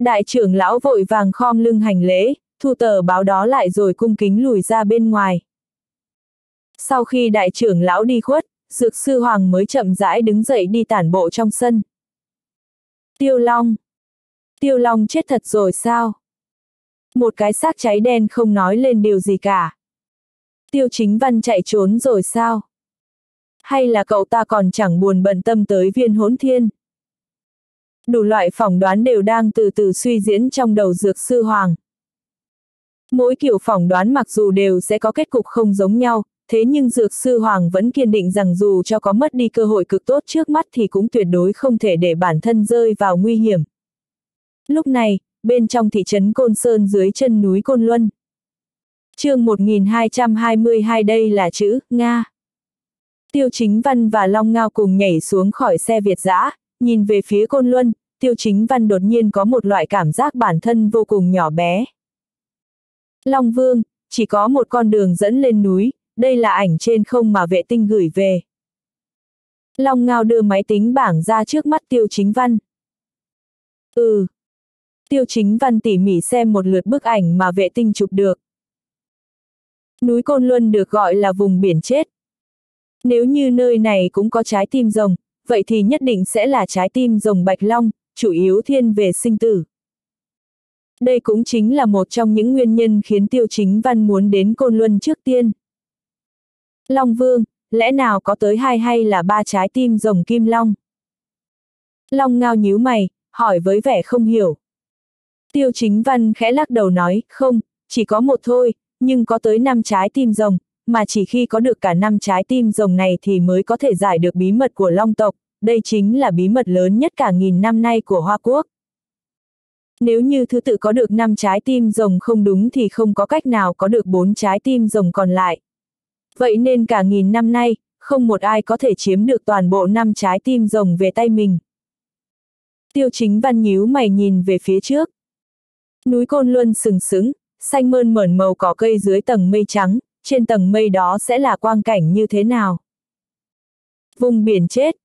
Đại trưởng lão vội vàng khom lưng hành lễ, thu tờ báo đó lại rồi cung kính lùi ra bên ngoài. Sau khi đại trưởng lão đi khuất, dược sư Hoàng mới chậm rãi đứng dậy đi tản bộ trong sân. Tiêu Long. Tiêu Long chết thật rồi sao? Một cái xác cháy đen không nói lên điều gì cả. Tiêu chính văn chạy trốn rồi sao? Hay là cậu ta còn chẳng buồn bận tâm tới viên hỗn thiên? Đủ loại phỏng đoán đều đang từ từ suy diễn trong đầu dược sư Hoàng. Mỗi kiểu phỏng đoán mặc dù đều sẽ có kết cục không giống nhau, thế nhưng Dược Sư Hoàng vẫn kiên định rằng dù cho có mất đi cơ hội cực tốt trước mắt thì cũng tuyệt đối không thể để bản thân rơi vào nguy hiểm. Lúc này, bên trong thị trấn Côn Sơn dưới chân núi Côn Luân. chương 1222 đây là chữ Nga. Tiêu Chính Văn và Long Ngao cùng nhảy xuống khỏi xe Việt dã, nhìn về phía Côn Luân, Tiêu Chính Văn đột nhiên có một loại cảm giác bản thân vô cùng nhỏ bé. Long Vương, chỉ có một con đường dẫn lên núi, đây là ảnh trên không mà vệ tinh gửi về. Long Ngao đưa máy tính bảng ra trước mắt Tiêu Chính Văn. Ừ. Tiêu Chính Văn tỉ mỉ xem một lượt bức ảnh mà vệ tinh chụp được. Núi Côn Luân được gọi là vùng biển chết. Nếu như nơi này cũng có trái tim rồng, vậy thì nhất định sẽ là trái tim rồng Bạch Long, chủ yếu thiên về sinh tử. Đây cũng chính là một trong những nguyên nhân khiến Tiêu Chính Văn muốn đến Côn Luân trước tiên. Long Vương, lẽ nào có tới hai hay là ba trái tim rồng kim long? Long ngao nhíu mày, hỏi với vẻ không hiểu. Tiêu chính văn khẽ lắc đầu nói, không, chỉ có một thôi, nhưng có tới năm trái tim rồng, mà chỉ khi có được cả năm trái tim rồng này thì mới có thể giải được bí mật của long tộc, đây chính là bí mật lớn nhất cả nghìn năm nay của Hoa Quốc. Nếu như thứ tự có được năm trái tim rồng không đúng thì không có cách nào có được bốn trái tim rồng còn lại. Vậy nên cả nghìn năm nay, không một ai có thể chiếm được toàn bộ năm trái tim rồng về tay mình. Tiêu chính văn nhíu mày nhìn về phía trước. Núi Côn Luân sừng sững, xanh mơn mởn màu cỏ cây dưới tầng mây trắng, trên tầng mây đó sẽ là quang cảnh như thế nào? Vùng biển chết.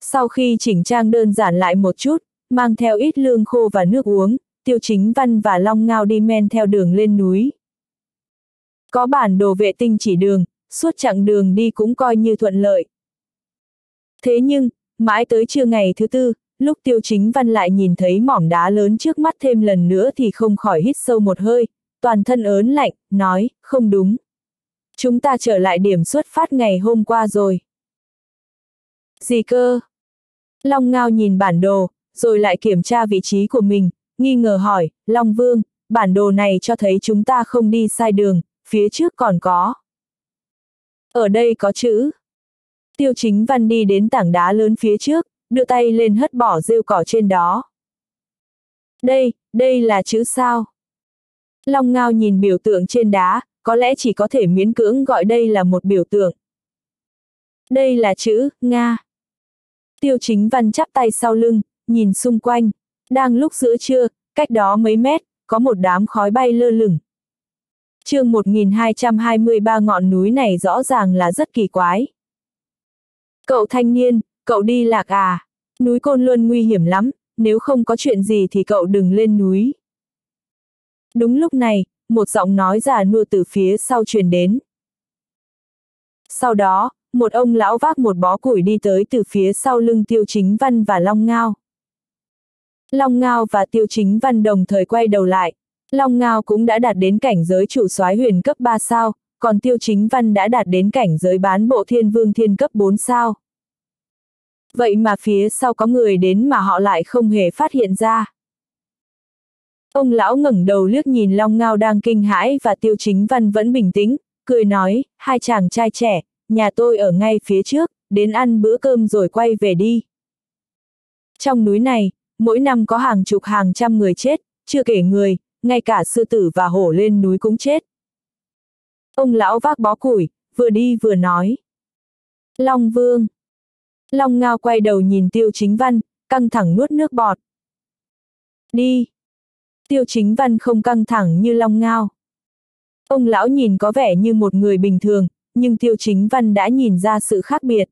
Sau khi chỉnh trang đơn giản lại một chút, mang theo ít lương khô và nước uống, tiêu chính văn và long ngao đi men theo đường lên núi. Có bản đồ vệ tinh chỉ đường, suốt chặng đường đi cũng coi như thuận lợi. Thế nhưng, mãi tới trưa ngày thứ tư, lúc tiêu chính văn lại nhìn thấy mỏm đá lớn trước mắt thêm lần nữa thì không khỏi hít sâu một hơi, toàn thân ớn lạnh, nói, không đúng. Chúng ta trở lại điểm xuất phát ngày hôm qua rồi. Gì cơ? Long Ngao nhìn bản đồ, rồi lại kiểm tra vị trí của mình, nghi ngờ hỏi, Long Vương, bản đồ này cho thấy chúng ta không đi sai đường, phía trước còn có. Ở đây có chữ. Tiêu chính văn đi đến tảng đá lớn phía trước, đưa tay lên hất bỏ rêu cỏ trên đó. Đây, đây là chữ sao? Long ngao nhìn biểu tượng trên đá, có lẽ chỉ có thể miễn cưỡng gọi đây là một biểu tượng. Đây là chữ, Nga. Tiêu chính văn chắp tay sau lưng, nhìn xung quanh. Đang lúc giữa trưa, cách đó mấy mét, có một đám khói bay lơ lửng chương 1223 ngọn núi này rõ ràng là rất kỳ quái. Cậu thanh niên, cậu đi lạc à? Núi Côn Luân nguy hiểm lắm, nếu không có chuyện gì thì cậu đừng lên núi. Đúng lúc này, một giọng nói già nua từ phía sau truyền đến. Sau đó, một ông lão vác một bó củi đi tới từ phía sau lưng Tiêu Chính Văn và Long Ngao. Long Ngao và Tiêu Chính Văn đồng thời quay đầu lại, Long Ngao cũng đã đạt đến cảnh giới chủ soái huyền cấp 3 sao, còn Tiêu Chính Văn đã đạt đến cảnh giới bán bộ thiên vương thiên cấp 4 sao. Vậy mà phía sau có người đến mà họ lại không hề phát hiện ra. Ông lão ngẩng đầu liếc nhìn Long Ngao đang kinh hãi và Tiêu Chính Văn vẫn bình tĩnh, cười nói, hai chàng trai trẻ, nhà tôi ở ngay phía trước, đến ăn bữa cơm rồi quay về đi. Trong núi này, mỗi năm có hàng chục hàng trăm người chết, chưa kể người, ngay cả sư tử và hổ lên núi cũng chết. Ông lão vác bó củi, vừa đi vừa nói. Long Vương. Long Ngao quay đầu nhìn Tiêu Chính Văn, căng thẳng nuốt nước bọt. Đi. Tiêu Chính Văn không căng thẳng như Long Ngao. Ông lão nhìn có vẻ như một người bình thường, nhưng Tiêu Chính Văn đã nhìn ra sự khác biệt.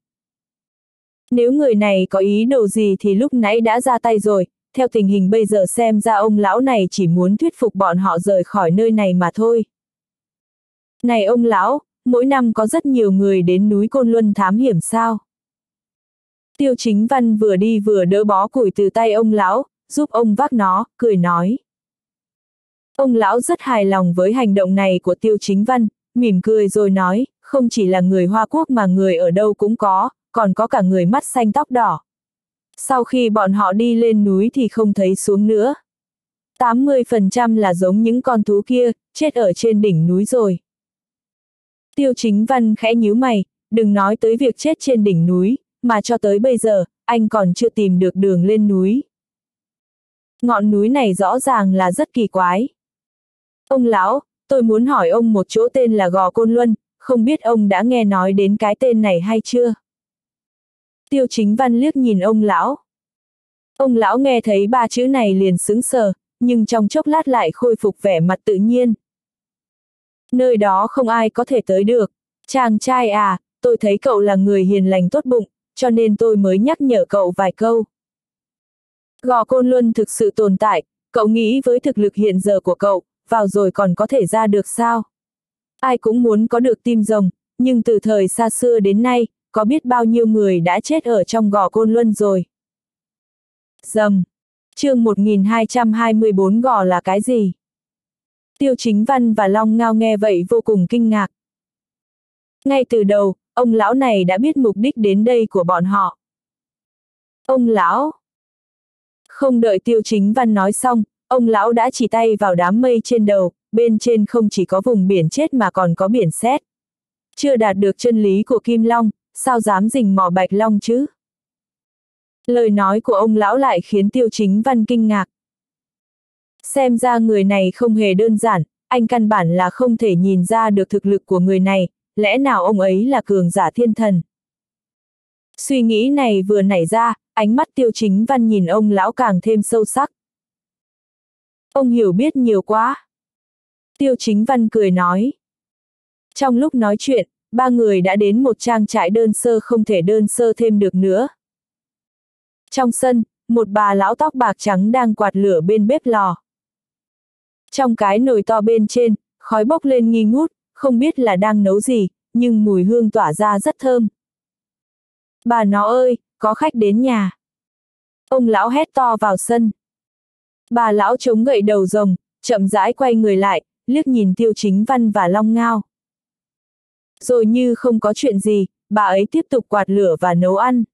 Nếu người này có ý đồ gì thì lúc nãy đã ra tay rồi, theo tình hình bây giờ xem ra ông lão này chỉ muốn thuyết phục bọn họ rời khỏi nơi này mà thôi. Này ông lão, mỗi năm có rất nhiều người đến núi Côn Luân thám hiểm sao? Tiêu chính văn vừa đi vừa đỡ bó củi từ tay ông lão, giúp ông vác nó, cười nói. Ông lão rất hài lòng với hành động này của tiêu chính văn, mỉm cười rồi nói, không chỉ là người Hoa Quốc mà người ở đâu cũng có, còn có cả người mắt xanh tóc đỏ. Sau khi bọn họ đi lên núi thì không thấy xuống nữa. 80% là giống những con thú kia, chết ở trên đỉnh núi rồi. Tiêu chính văn khẽ nhíu mày, đừng nói tới việc chết trên đỉnh núi, mà cho tới bây giờ, anh còn chưa tìm được đường lên núi. Ngọn núi này rõ ràng là rất kỳ quái. Ông lão, tôi muốn hỏi ông một chỗ tên là Gò Côn Luân, không biết ông đã nghe nói đến cái tên này hay chưa? Tiêu chính văn liếc nhìn ông lão. Ông lão nghe thấy ba chữ này liền sững sờ, nhưng trong chốc lát lại khôi phục vẻ mặt tự nhiên. Nơi đó không ai có thể tới được. Chàng trai à, tôi thấy cậu là người hiền lành tốt bụng, cho nên tôi mới nhắc nhở cậu vài câu. Gò Côn Luân thực sự tồn tại, cậu nghĩ với thực lực hiện giờ của cậu, vào rồi còn có thể ra được sao? Ai cũng muốn có được tim rồng, nhưng từ thời xa xưa đến nay, có biết bao nhiêu người đã chết ở trong gò Côn Luân rồi. Dầm. chương 1224 gò là cái gì? Tiêu Chính Văn và Long Ngao nghe vậy vô cùng kinh ngạc. Ngay từ đầu, ông lão này đã biết mục đích đến đây của bọn họ. Ông lão. Không đợi Tiêu Chính Văn nói xong, ông lão đã chỉ tay vào đám mây trên đầu, bên trên không chỉ có vùng biển chết mà còn có biển xét. Chưa đạt được chân lý của Kim Long, sao dám rình mò Bạch Long chứ? Lời nói của ông lão lại khiến Tiêu Chính Văn kinh ngạc. Xem ra người này không hề đơn giản, anh căn bản là không thể nhìn ra được thực lực của người này, lẽ nào ông ấy là cường giả thiên thần. Suy nghĩ này vừa nảy ra, ánh mắt tiêu chính văn nhìn ông lão càng thêm sâu sắc. Ông hiểu biết nhiều quá. Tiêu chính văn cười nói. Trong lúc nói chuyện, ba người đã đến một trang trại đơn sơ không thể đơn sơ thêm được nữa. Trong sân, một bà lão tóc bạc trắng đang quạt lửa bên bếp lò. Trong cái nồi to bên trên, khói bốc lên nghi ngút, không biết là đang nấu gì, nhưng mùi hương tỏa ra rất thơm. Bà nó ơi, có khách đến nhà. Ông lão hét to vào sân. Bà lão chống gậy đầu rồng, chậm rãi quay người lại, liếc nhìn tiêu chính văn và long ngao. Rồi như không có chuyện gì, bà ấy tiếp tục quạt lửa và nấu ăn.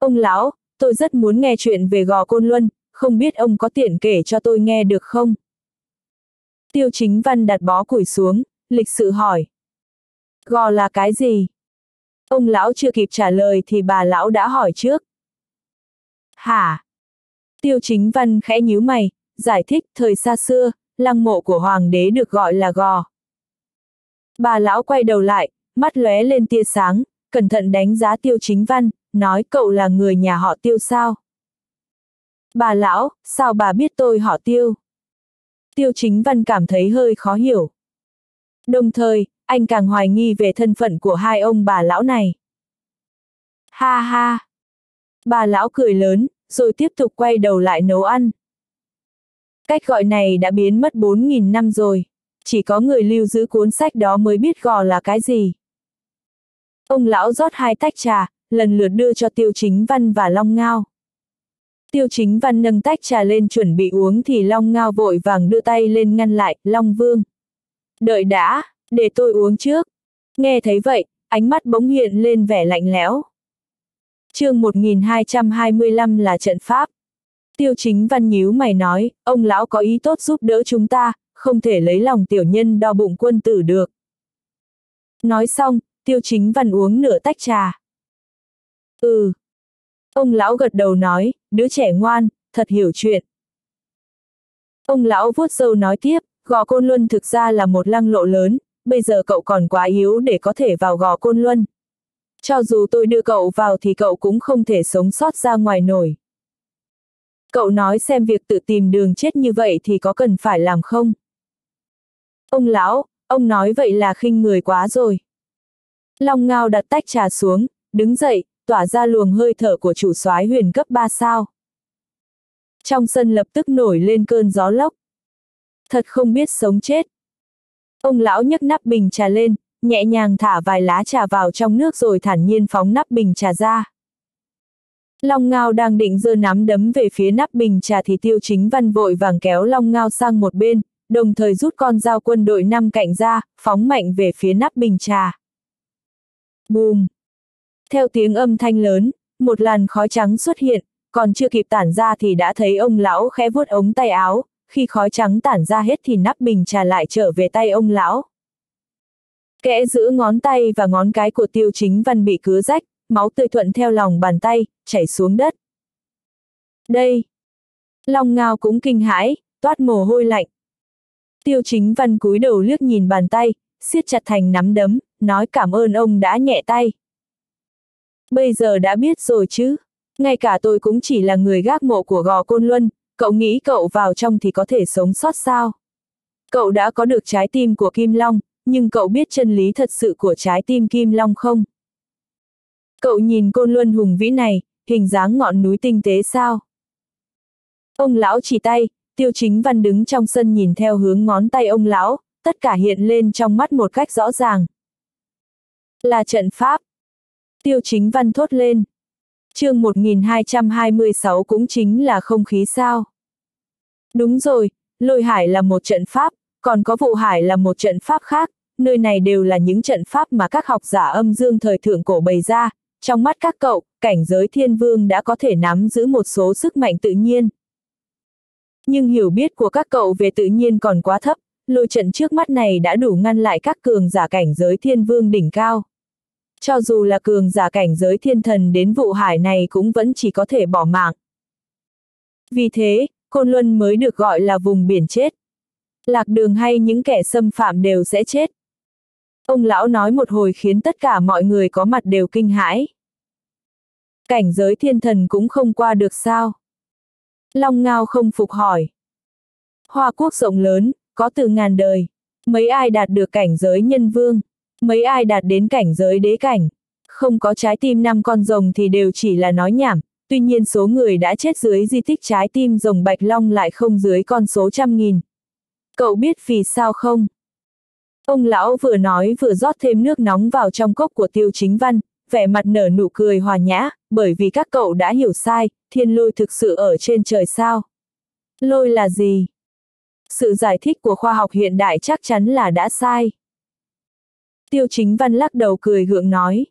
Ông lão, tôi rất muốn nghe chuyện về gò côn luân, không biết ông có tiện kể cho tôi nghe được không? Tiêu chính văn đặt bó củi xuống, lịch sự hỏi. Gò là cái gì? Ông lão chưa kịp trả lời thì bà lão đã hỏi trước. Hả? Tiêu chính văn khẽ nhíu mày, giải thích thời xa xưa, lăng mộ của hoàng đế được gọi là gò. Bà lão quay đầu lại, mắt lóe lên tia sáng, cẩn thận đánh giá tiêu chính văn, nói cậu là người nhà họ tiêu sao? Bà lão, sao bà biết tôi họ tiêu? Tiêu chính văn cảm thấy hơi khó hiểu. Đồng thời, anh càng hoài nghi về thân phận của hai ông bà lão này. Ha ha! Bà lão cười lớn, rồi tiếp tục quay đầu lại nấu ăn. Cách gọi này đã biến mất 4.000 năm rồi. Chỉ có người lưu giữ cuốn sách đó mới biết gò là cái gì. Ông lão rót hai tách trà, lần lượt đưa cho tiêu chính văn và long ngao. Tiêu chính văn nâng tách trà lên chuẩn bị uống thì Long Ngao vội vàng đưa tay lên ngăn lại, Long Vương. Đợi đã, để tôi uống trước. Nghe thấy vậy, ánh mắt bỗng hiện lên vẻ lạnh lẽo. chương 1225 là trận pháp. Tiêu chính văn nhíu mày nói, ông lão có ý tốt giúp đỡ chúng ta, không thể lấy lòng tiểu nhân đo bụng quân tử được. Nói xong, tiêu chính văn uống nửa tách trà. Ừ, Ông lão gật đầu nói, đứa trẻ ngoan, thật hiểu chuyện. Ông lão vuốt sâu nói tiếp, gò côn luân thực ra là một lăng lộ lớn, bây giờ cậu còn quá yếu để có thể vào gò côn luân. Cho dù tôi đưa cậu vào thì cậu cũng không thể sống sót ra ngoài nổi. Cậu nói xem việc tự tìm đường chết như vậy thì có cần phải làm không? Ông lão, ông nói vậy là khinh người quá rồi. Long ngao đặt tách trà xuống, đứng dậy, tỏa ra luồng hơi thở của chủ soái huyền cấp 3 sao. Trong sân lập tức nổi lên cơn gió lốc. Thật không biết sống chết. Ông lão nhấc nắp bình trà lên, nhẹ nhàng thả vài lá trà vào trong nước rồi thản nhiên phóng nắp bình trà ra. Long Ngao đang định giơ nắm đấm về phía nắp bình trà thì tiêu chính văn vội vàng kéo Long Ngao sang một bên, đồng thời rút con dao quân đội năm cạnh ra, phóng mạnh về phía nắp bình trà. Bùm! Theo tiếng âm thanh lớn, một làn khói trắng xuất hiện, còn chưa kịp tản ra thì đã thấy ông lão khẽ vuốt ống tay áo, khi khói trắng tản ra hết thì nắp bình trà lại trở về tay ông lão. Kẽ giữ ngón tay và ngón cái của tiêu chính văn bị cứa rách, máu tươi thuận theo lòng bàn tay, chảy xuống đất. Đây! Long ngao cũng kinh hãi, toát mồ hôi lạnh. Tiêu chính văn cúi đầu liếc nhìn bàn tay, siết chặt thành nắm đấm, nói cảm ơn ông đã nhẹ tay. Bây giờ đã biết rồi chứ, ngay cả tôi cũng chỉ là người gác mộ của gò côn luân, cậu nghĩ cậu vào trong thì có thể sống sót sao? Cậu đã có được trái tim của Kim Long, nhưng cậu biết chân lý thật sự của trái tim Kim Long không? Cậu nhìn côn luân hùng vĩ này, hình dáng ngọn núi tinh tế sao? Ông lão chỉ tay, tiêu chính văn đứng trong sân nhìn theo hướng ngón tay ông lão, tất cả hiện lên trong mắt một cách rõ ràng. Là trận pháp. Tiêu chính văn thốt lên. chương 1226 cũng chính là không khí sao. Đúng rồi, lôi hải là một trận pháp, còn có vụ hải là một trận pháp khác, nơi này đều là những trận pháp mà các học giả âm dương thời thượng cổ bày ra, trong mắt các cậu, cảnh giới thiên vương đã có thể nắm giữ một số sức mạnh tự nhiên. Nhưng hiểu biết của các cậu về tự nhiên còn quá thấp, lôi trận trước mắt này đã đủ ngăn lại các cường giả cảnh giới thiên vương đỉnh cao. Cho dù là cường giả cảnh giới thiên thần đến vụ hải này cũng vẫn chỉ có thể bỏ mạng. Vì thế, Côn Luân mới được gọi là vùng biển chết. Lạc đường hay những kẻ xâm phạm đều sẽ chết. Ông lão nói một hồi khiến tất cả mọi người có mặt đều kinh hãi. Cảnh giới thiên thần cũng không qua được sao. Long Ngao không phục hỏi. Hoa quốc rộng lớn, có từ ngàn đời. Mấy ai đạt được cảnh giới nhân vương? Mấy ai đạt đến cảnh giới đế cảnh? Không có trái tim năm con rồng thì đều chỉ là nói nhảm, tuy nhiên số người đã chết dưới di tích trái tim rồng bạch long lại không dưới con số trăm nghìn. Cậu biết vì sao không? Ông lão vừa nói vừa rót thêm nước nóng vào trong cốc của tiêu chính văn, vẻ mặt nở nụ cười hòa nhã, bởi vì các cậu đã hiểu sai, thiên lôi thực sự ở trên trời sao. Lôi là gì? Sự giải thích của khoa học hiện đại chắc chắn là đã sai. Tiêu chính văn lắc đầu cười gượng nói.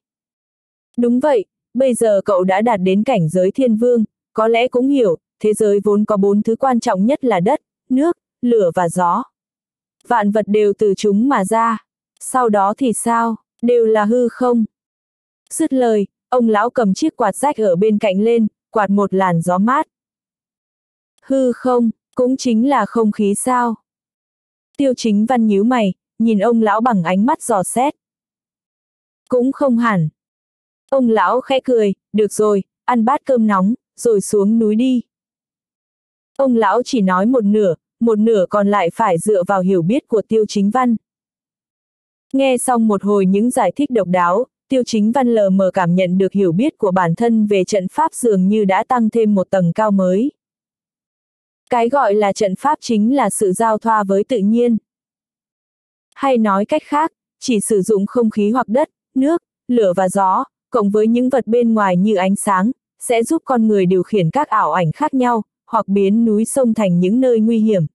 Đúng vậy, bây giờ cậu đã đạt đến cảnh giới thiên vương, có lẽ cũng hiểu, thế giới vốn có bốn thứ quan trọng nhất là đất, nước, lửa và gió. Vạn vật đều từ chúng mà ra. Sau đó thì sao, đều là hư không. Dứt lời, ông lão cầm chiếc quạt rách ở bên cạnh lên, quạt một làn gió mát. Hư không, cũng chính là không khí sao. Tiêu chính văn nhíu mày, nhìn ông lão bằng ánh mắt dò xét. Cũng không hẳn. Ông lão khẽ cười, được rồi, ăn bát cơm nóng, rồi xuống núi đi. Ông lão chỉ nói một nửa, một nửa còn lại phải dựa vào hiểu biết của tiêu chính văn. Nghe xong một hồi những giải thích độc đáo, tiêu chính văn lờ mờ cảm nhận được hiểu biết của bản thân về trận pháp dường như đã tăng thêm một tầng cao mới. Cái gọi là trận pháp chính là sự giao thoa với tự nhiên. Hay nói cách khác, chỉ sử dụng không khí hoặc đất, nước, lửa và gió, cộng với những vật bên ngoài như ánh sáng, sẽ giúp con người điều khiển các ảo ảnh khác nhau, hoặc biến núi sông thành những nơi nguy hiểm.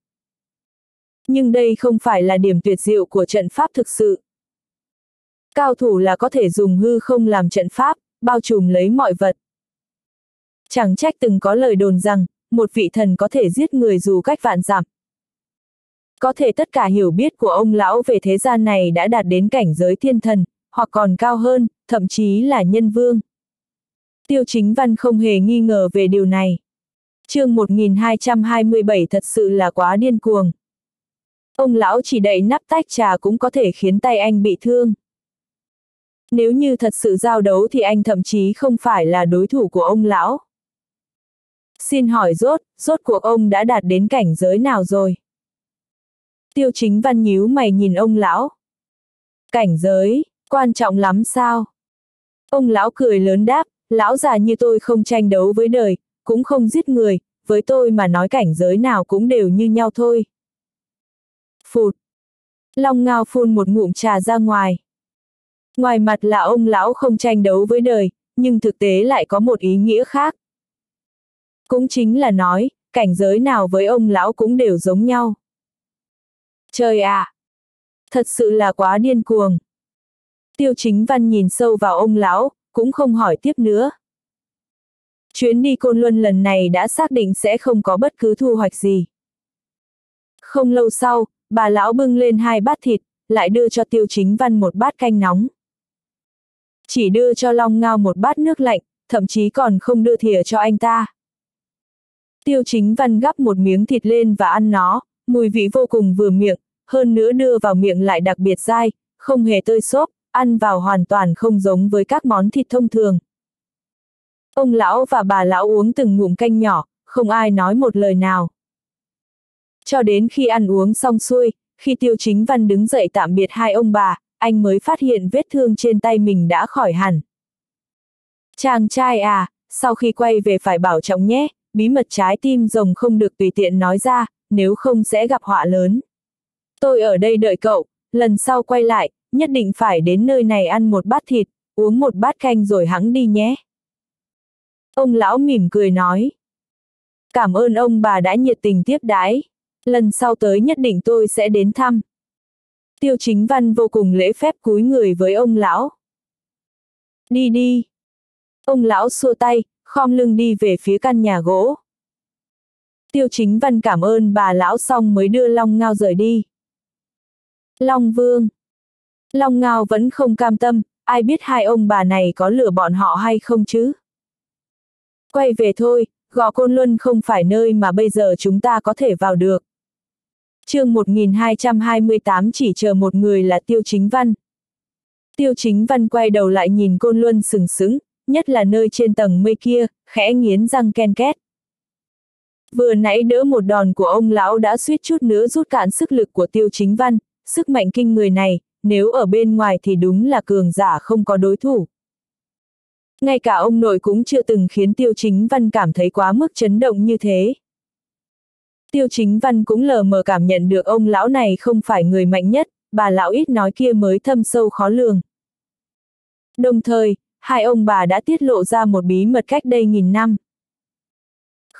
Nhưng đây không phải là điểm tuyệt diệu của trận pháp thực sự. Cao thủ là có thể dùng hư không làm trận pháp, bao trùm lấy mọi vật. Chẳng trách từng có lời đồn rằng, một vị thần có thể giết người dù cách vạn dặm. Có thể tất cả hiểu biết của ông lão về thế gian này đã đạt đến cảnh giới thiên thần, hoặc còn cao hơn, thậm chí là nhân vương. Tiêu chính văn không hề nghi ngờ về điều này. chương 1227 thật sự là quá điên cuồng. Ông lão chỉ đậy nắp tách trà cũng có thể khiến tay anh bị thương. Nếu như thật sự giao đấu thì anh thậm chí không phải là đối thủ của ông lão. Xin hỏi rốt, rốt cuộc ông đã đạt đến cảnh giới nào rồi? Tiêu chính văn nhíu mày nhìn ông lão. Cảnh giới, quan trọng lắm sao? Ông lão cười lớn đáp, lão già như tôi không tranh đấu với đời, cũng không giết người, với tôi mà nói cảnh giới nào cũng đều như nhau thôi. Phụt. Long ngao phun một ngụm trà ra ngoài. Ngoài mặt là ông lão không tranh đấu với đời, nhưng thực tế lại có một ý nghĩa khác. Cũng chính là nói, cảnh giới nào với ông lão cũng đều giống nhau. Trời ạ! À! Thật sự là quá điên cuồng. Tiêu chính văn nhìn sâu vào ông lão, cũng không hỏi tiếp nữa. Chuyến đi Côn Luân lần này đã xác định sẽ không có bất cứ thu hoạch gì. Không lâu sau, bà lão bưng lên hai bát thịt, lại đưa cho tiêu chính văn một bát canh nóng. Chỉ đưa cho Long Ngao một bát nước lạnh, thậm chí còn không đưa thìa cho anh ta. Tiêu chính văn gắp một miếng thịt lên và ăn nó, mùi vị vô cùng vừa miệng, hơn nữa đưa vào miệng lại đặc biệt dai, không hề tơi xốp, ăn vào hoàn toàn không giống với các món thịt thông thường. Ông lão và bà lão uống từng ngụm canh nhỏ, không ai nói một lời nào. Cho đến khi ăn uống xong xuôi, khi tiêu chính văn đứng dậy tạm biệt hai ông bà, anh mới phát hiện vết thương trên tay mình đã khỏi hẳn. Chàng trai à, sau khi quay về phải bảo trọng nhé, bí mật trái tim rồng không được tùy tiện nói ra, nếu không sẽ gặp họa lớn. Tôi ở đây đợi cậu, lần sau quay lại, nhất định phải đến nơi này ăn một bát thịt, uống một bát canh rồi hắng đi nhé. Ông lão mỉm cười nói. Cảm ơn ông bà đã nhiệt tình tiếp đái. Lần sau tới nhất định tôi sẽ đến thăm. Tiêu chính văn vô cùng lễ phép cúi người với ông lão. Đi đi. Ông lão xua tay, khom lưng đi về phía căn nhà gỗ. Tiêu chính văn cảm ơn bà lão xong mới đưa Long Ngao rời đi. Long Vương. Long Ngao vẫn không cam tâm, ai biết hai ông bà này có lừa bọn họ hay không chứ? Quay về thôi, Gò Côn Luân không phải nơi mà bây giờ chúng ta có thể vào được. chương 1228 chỉ chờ một người là Tiêu Chính Văn. Tiêu Chính Văn quay đầu lại nhìn Côn Luân sừng sững, nhất là nơi trên tầng mây kia, khẽ nghiến răng ken két. Vừa nãy đỡ một đòn của ông lão đã suýt chút nữa rút cạn sức lực của Tiêu Chính Văn, sức mạnh kinh người này, nếu ở bên ngoài thì đúng là cường giả không có đối thủ. Ngay cả ông nội cũng chưa từng khiến Tiêu Chính Văn cảm thấy quá mức chấn động như thế. Tiêu Chính Văn cũng lờ mờ cảm nhận được ông lão này không phải người mạnh nhất, bà lão ít nói kia mới thâm sâu khó lường. Đồng thời, hai ông bà đã tiết lộ ra một bí mật cách đây nghìn năm.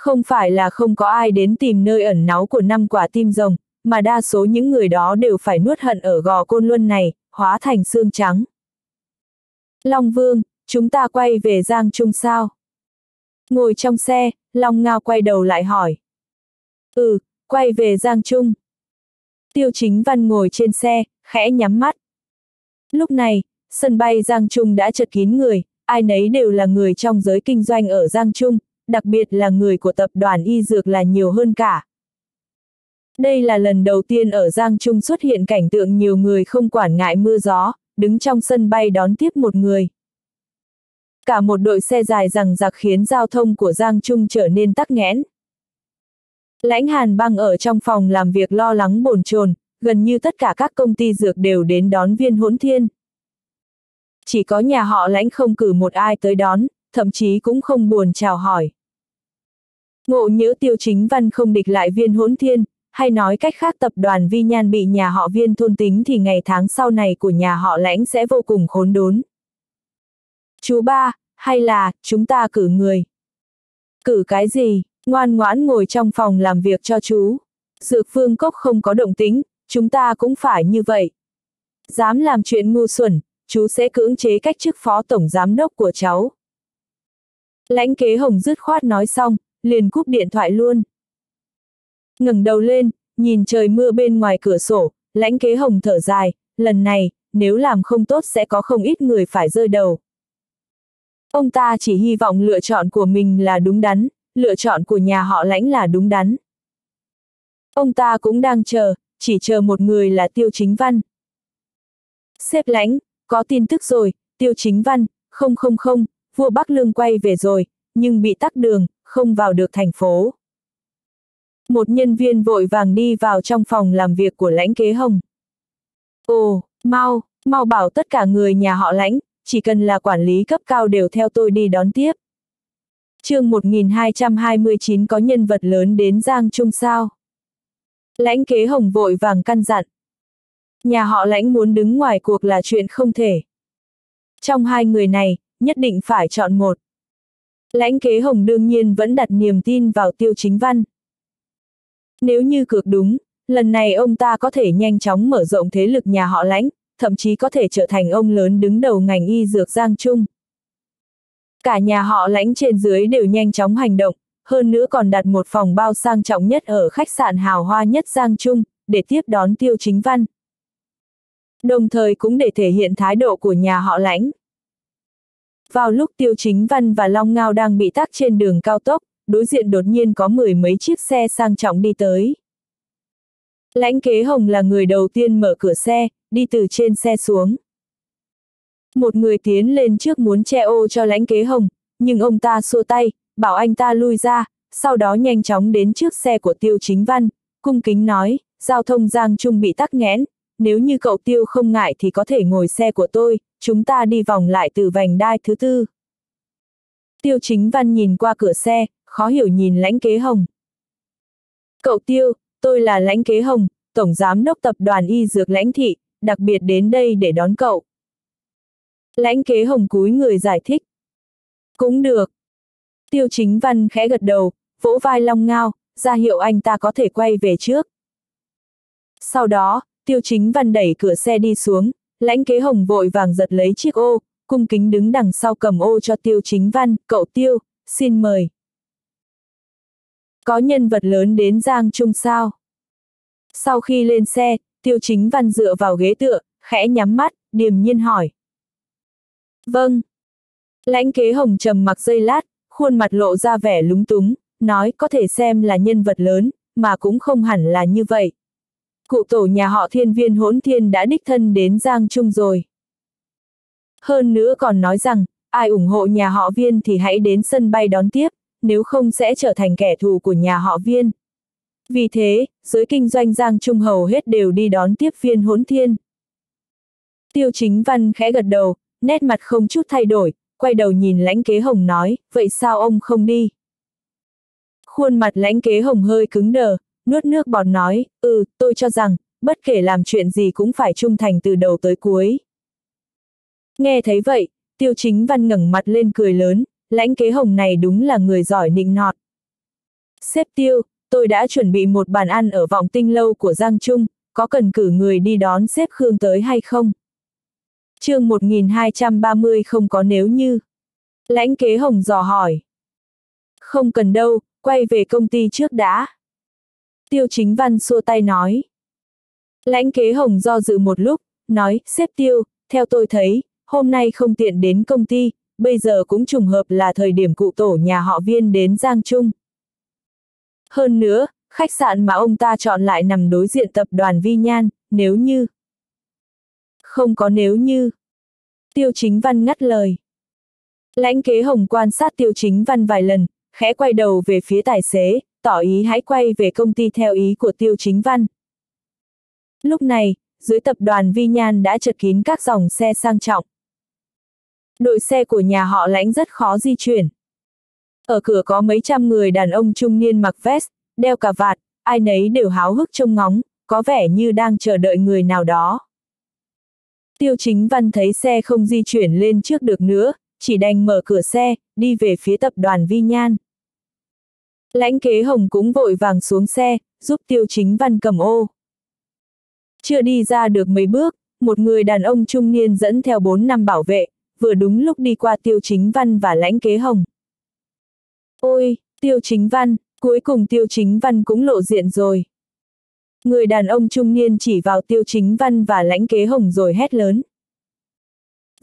Không phải là không có ai đến tìm nơi ẩn náu của năm quả tim rồng, mà đa số những người đó đều phải nuốt hận ở gò côn luân này, hóa thành xương trắng. Long Vương, chúng ta quay về Giang Trung sao? Ngồi trong xe, Long Ngao quay đầu lại hỏi. Ừ, quay về Giang Trung. Tiêu chính văn ngồi trên xe, khẽ nhắm mắt. Lúc này, sân bay Giang Trung đã chật kín người, ai nấy đều là người trong giới kinh doanh ở Giang Trung, đặc biệt là người của tập đoàn y dược là nhiều hơn cả. Đây là lần đầu tiên ở Giang Trung xuất hiện cảnh tượng nhiều người không quản ngại mưa gió, đứng trong sân bay đón tiếp một người. Cả một đội xe dài rằng giặc khiến giao thông của Giang Trung trở nên tắc nghẽn. Lãnh Hàn băng ở trong phòng làm việc lo lắng bồn chồn, gần như tất cả các công ty dược đều đến đón viên hỗn thiên. Chỉ có nhà họ lãnh không cử một ai tới đón, thậm chí cũng không buồn chào hỏi. Ngộ Nhữ tiêu chính văn không địch lại viên hỗn thiên, hay nói cách khác tập đoàn vi nhan bị nhà họ viên thôn tính thì ngày tháng sau này của nhà họ lãnh sẽ vô cùng khốn đốn. Chú ba, hay là, chúng ta cử người. Cử cái gì, ngoan ngoãn ngồi trong phòng làm việc cho chú. Dược phương cốc không có động tính, chúng ta cũng phải như vậy. Dám làm chuyện ngu xuẩn, chú sẽ cưỡng chế cách chức phó tổng giám đốc của cháu. Lãnh kế hồng dứt khoát nói xong, liền cúp điện thoại luôn. ngẩng đầu lên, nhìn trời mưa bên ngoài cửa sổ, lãnh kế hồng thở dài, lần này, nếu làm không tốt sẽ có không ít người phải rơi đầu. Ông ta chỉ hy vọng lựa chọn của mình là đúng đắn, lựa chọn của nhà họ lãnh là đúng đắn. Ông ta cũng đang chờ, chỉ chờ một người là Tiêu Chính Văn. Xếp lãnh, có tin tức rồi, Tiêu Chính Văn, không không không, vua Bắc Lương quay về rồi, nhưng bị tắc đường, không vào được thành phố. Một nhân viên vội vàng đi vào trong phòng làm việc của lãnh kế hồng. Ồ, mau, mau bảo tất cả người nhà họ lãnh, chỉ cần là quản lý cấp cao đều theo tôi đi đón tiếp. chương 1229 có nhân vật lớn đến Giang Trung sao. Lãnh kế hồng vội vàng căn dặn. Nhà họ lãnh muốn đứng ngoài cuộc là chuyện không thể. Trong hai người này, nhất định phải chọn một. Lãnh kế hồng đương nhiên vẫn đặt niềm tin vào tiêu chính văn. Nếu như cược đúng, lần này ông ta có thể nhanh chóng mở rộng thế lực nhà họ lãnh, thậm chí có thể trở thành ông lớn đứng đầu ngành y dược Giang Trung. Cả nhà họ lãnh trên dưới đều nhanh chóng hành động, hơn nữa còn đặt một phòng bao sang trọng nhất ở khách sạn hào hoa nhất Giang Trung, để tiếp đón tiêu chính văn. Đồng thời cũng để thể hiện thái độ của nhà họ lãnh. Vào lúc tiêu chính văn và Long Ngao đang bị tắc trên đường cao tốc, đối diện đột nhiên có mười mấy chiếc xe sang trọng đi tới. Lãnh kế hồng là người đầu tiên mở cửa xe, đi từ trên xe xuống. Một người tiến lên trước muốn che ô cho lãnh kế hồng, nhưng ông ta xua tay, bảo anh ta lui ra, sau đó nhanh chóng đến trước xe của tiêu chính văn, cung kính nói, giao thông Giang Trung bị tắc nghẽn, nếu như cậu tiêu không ngại thì có thể ngồi xe của tôi, chúng ta đi vòng lại từ vành đai thứ tư. Tiêu chính văn nhìn qua cửa xe, khó hiểu nhìn lãnh kế hồng. Cậu tiêu, tôi là lãnh kế hồng, tổng giám đốc tập đoàn y dược lãnh thị, đặc biệt đến đây để đón cậu. Lãnh kế hồng cúi người giải thích. Cũng được. Tiêu chính văn khẽ gật đầu, vỗ vai long ngao, ra hiệu anh ta có thể quay về trước. Sau đó, tiêu chính văn đẩy cửa xe đi xuống, lãnh kế hồng vội vàng giật lấy chiếc ô, cung kính đứng đằng sau cầm ô cho tiêu chính văn, cậu tiêu, xin mời. Có nhân vật lớn đến Giang Trung sao? Sau khi lên xe, tiêu chính văn dựa vào ghế tựa, khẽ nhắm mắt, điềm nhiên hỏi. Vâng. Lãnh kế hồng trầm mặc dây lát, khuôn mặt lộ ra vẻ lúng túng, nói có thể xem là nhân vật lớn, mà cũng không hẳn là như vậy. Cụ tổ nhà họ thiên viên hỗn thiên đã đích thân đến Giang Trung rồi. Hơn nữa còn nói rằng, ai ủng hộ nhà họ viên thì hãy đến sân bay đón tiếp, nếu không sẽ trở thành kẻ thù của nhà họ viên. Vì thế, giới kinh doanh Giang Trung hầu hết đều đi đón tiếp viên hỗn thiên. Tiêu chính văn khẽ gật đầu, nét mặt không chút thay đổi, quay đầu nhìn lãnh kế hồng nói, vậy sao ông không đi? Khuôn mặt lãnh kế hồng hơi cứng đờ, nuốt nước bọt nói, ừ, tôi cho rằng, bất kể làm chuyện gì cũng phải trung thành từ đầu tới cuối. Nghe thấy vậy, tiêu chính văn ngẩng mặt lên cười lớn, lãnh kế hồng này đúng là người giỏi nịnh nọt. Xếp tiêu, tôi đã chuẩn bị một bàn ăn ở vọng tinh lâu của Giang Trung, có cần cử người đi đón xếp Khương tới hay không? chương 1230 không có nếu như. Lãnh kế hồng dò hỏi. Không cần đâu, quay về công ty trước đã. Tiêu chính văn xua tay nói. Lãnh kế hồng do dự một lúc, nói, xếp tiêu, theo tôi thấy, hôm nay không tiện đến công ty, bây giờ cũng trùng hợp là thời điểm cụ tổ nhà họ viên đến Giang Trung. Hơn nữa, khách sạn mà ông ta chọn lại nằm đối diện tập đoàn Vi Nhan, nếu như. Không có nếu như. Tiêu chính văn ngắt lời. Lãnh kế hồng quan sát tiêu chính văn vài lần, khẽ quay đầu về phía tài xế, tỏ ý hãy quay về công ty theo ý của tiêu chính văn. Lúc này, dưới tập đoàn Vi Nhan đã chật kín các dòng xe sang trọng. Đội xe của nhà họ lãnh rất khó di chuyển. Ở cửa có mấy trăm người đàn ông trung niên mặc vest, đeo cà vạt, ai nấy đều háo hức trông ngóng, có vẻ như đang chờ đợi người nào đó. Tiêu chính văn thấy xe không di chuyển lên trước được nữa, chỉ đành mở cửa xe, đi về phía tập đoàn Vi Nhan. Lãnh kế hồng cũng vội vàng xuống xe, giúp tiêu chính văn cầm ô. Chưa đi ra được mấy bước, một người đàn ông trung niên dẫn theo bốn năm bảo vệ, vừa đúng lúc đi qua tiêu chính văn và lãnh kế hồng. Ôi, tiêu chính văn, cuối cùng tiêu chính văn cũng lộ diện rồi. Người đàn ông trung niên chỉ vào tiêu chính văn và lãnh kế hồng rồi hét lớn.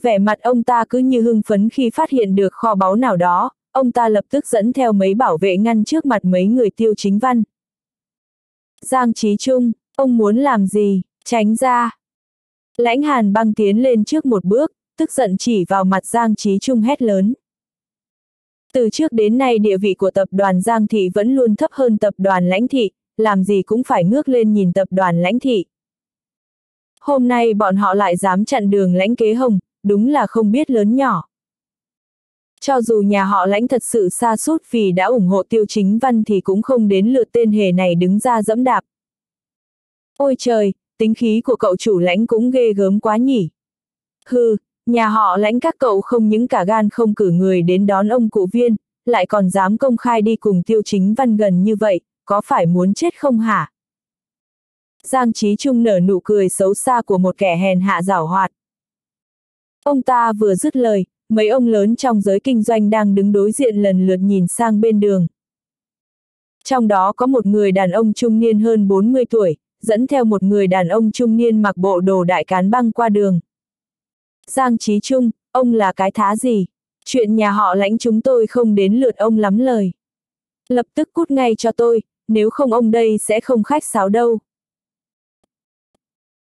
Vẻ mặt ông ta cứ như hưng phấn khi phát hiện được kho báu nào đó, ông ta lập tức dẫn theo mấy bảo vệ ngăn trước mặt mấy người tiêu chính văn. Giang Trí Trung, ông muốn làm gì, tránh ra. Lãnh hàn băng tiến lên trước một bước, tức giận chỉ vào mặt Giang Trí Trung hét lớn. Từ trước đến nay địa vị của tập đoàn Giang Thị vẫn luôn thấp hơn tập đoàn Lãnh Thị, làm gì cũng phải ngước lên nhìn tập đoàn Lãnh Thị. Hôm nay bọn họ lại dám chặn đường Lãnh Kế Hồng, đúng là không biết lớn nhỏ. Cho dù nhà họ lãnh thật sự xa suốt vì đã ủng hộ tiêu chính văn thì cũng không đến lượt tên hề này đứng ra dẫm đạp. Ôi trời, tính khí của cậu chủ lãnh cũng ghê gớm quá nhỉ. Hừ, nhà họ lãnh các cậu không những cả gan không cử người đến đón ông cụ viên, lại còn dám công khai đi cùng tiêu chính văn gần như vậy, có phải muốn chết không hả? Giang Trí Trung nở nụ cười xấu xa của một kẻ hèn hạ giảo hoạt. Ông ta vừa dứt lời, mấy ông lớn trong giới kinh doanh đang đứng đối diện lần lượt nhìn sang bên đường. Trong đó có một người đàn ông trung niên hơn 40 tuổi, dẫn theo một người đàn ông trung niên mặc bộ đồ đại cán băng qua đường. Giang Trí Trung, ông là cái thá gì? Chuyện nhà họ lãnh chúng tôi không đến lượt ông lắm lời. Lập tức cút ngay cho tôi, nếu không ông đây sẽ không khách sáo đâu.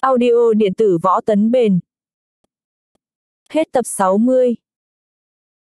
Audio điện tử võ tấn bền. Hết tập 60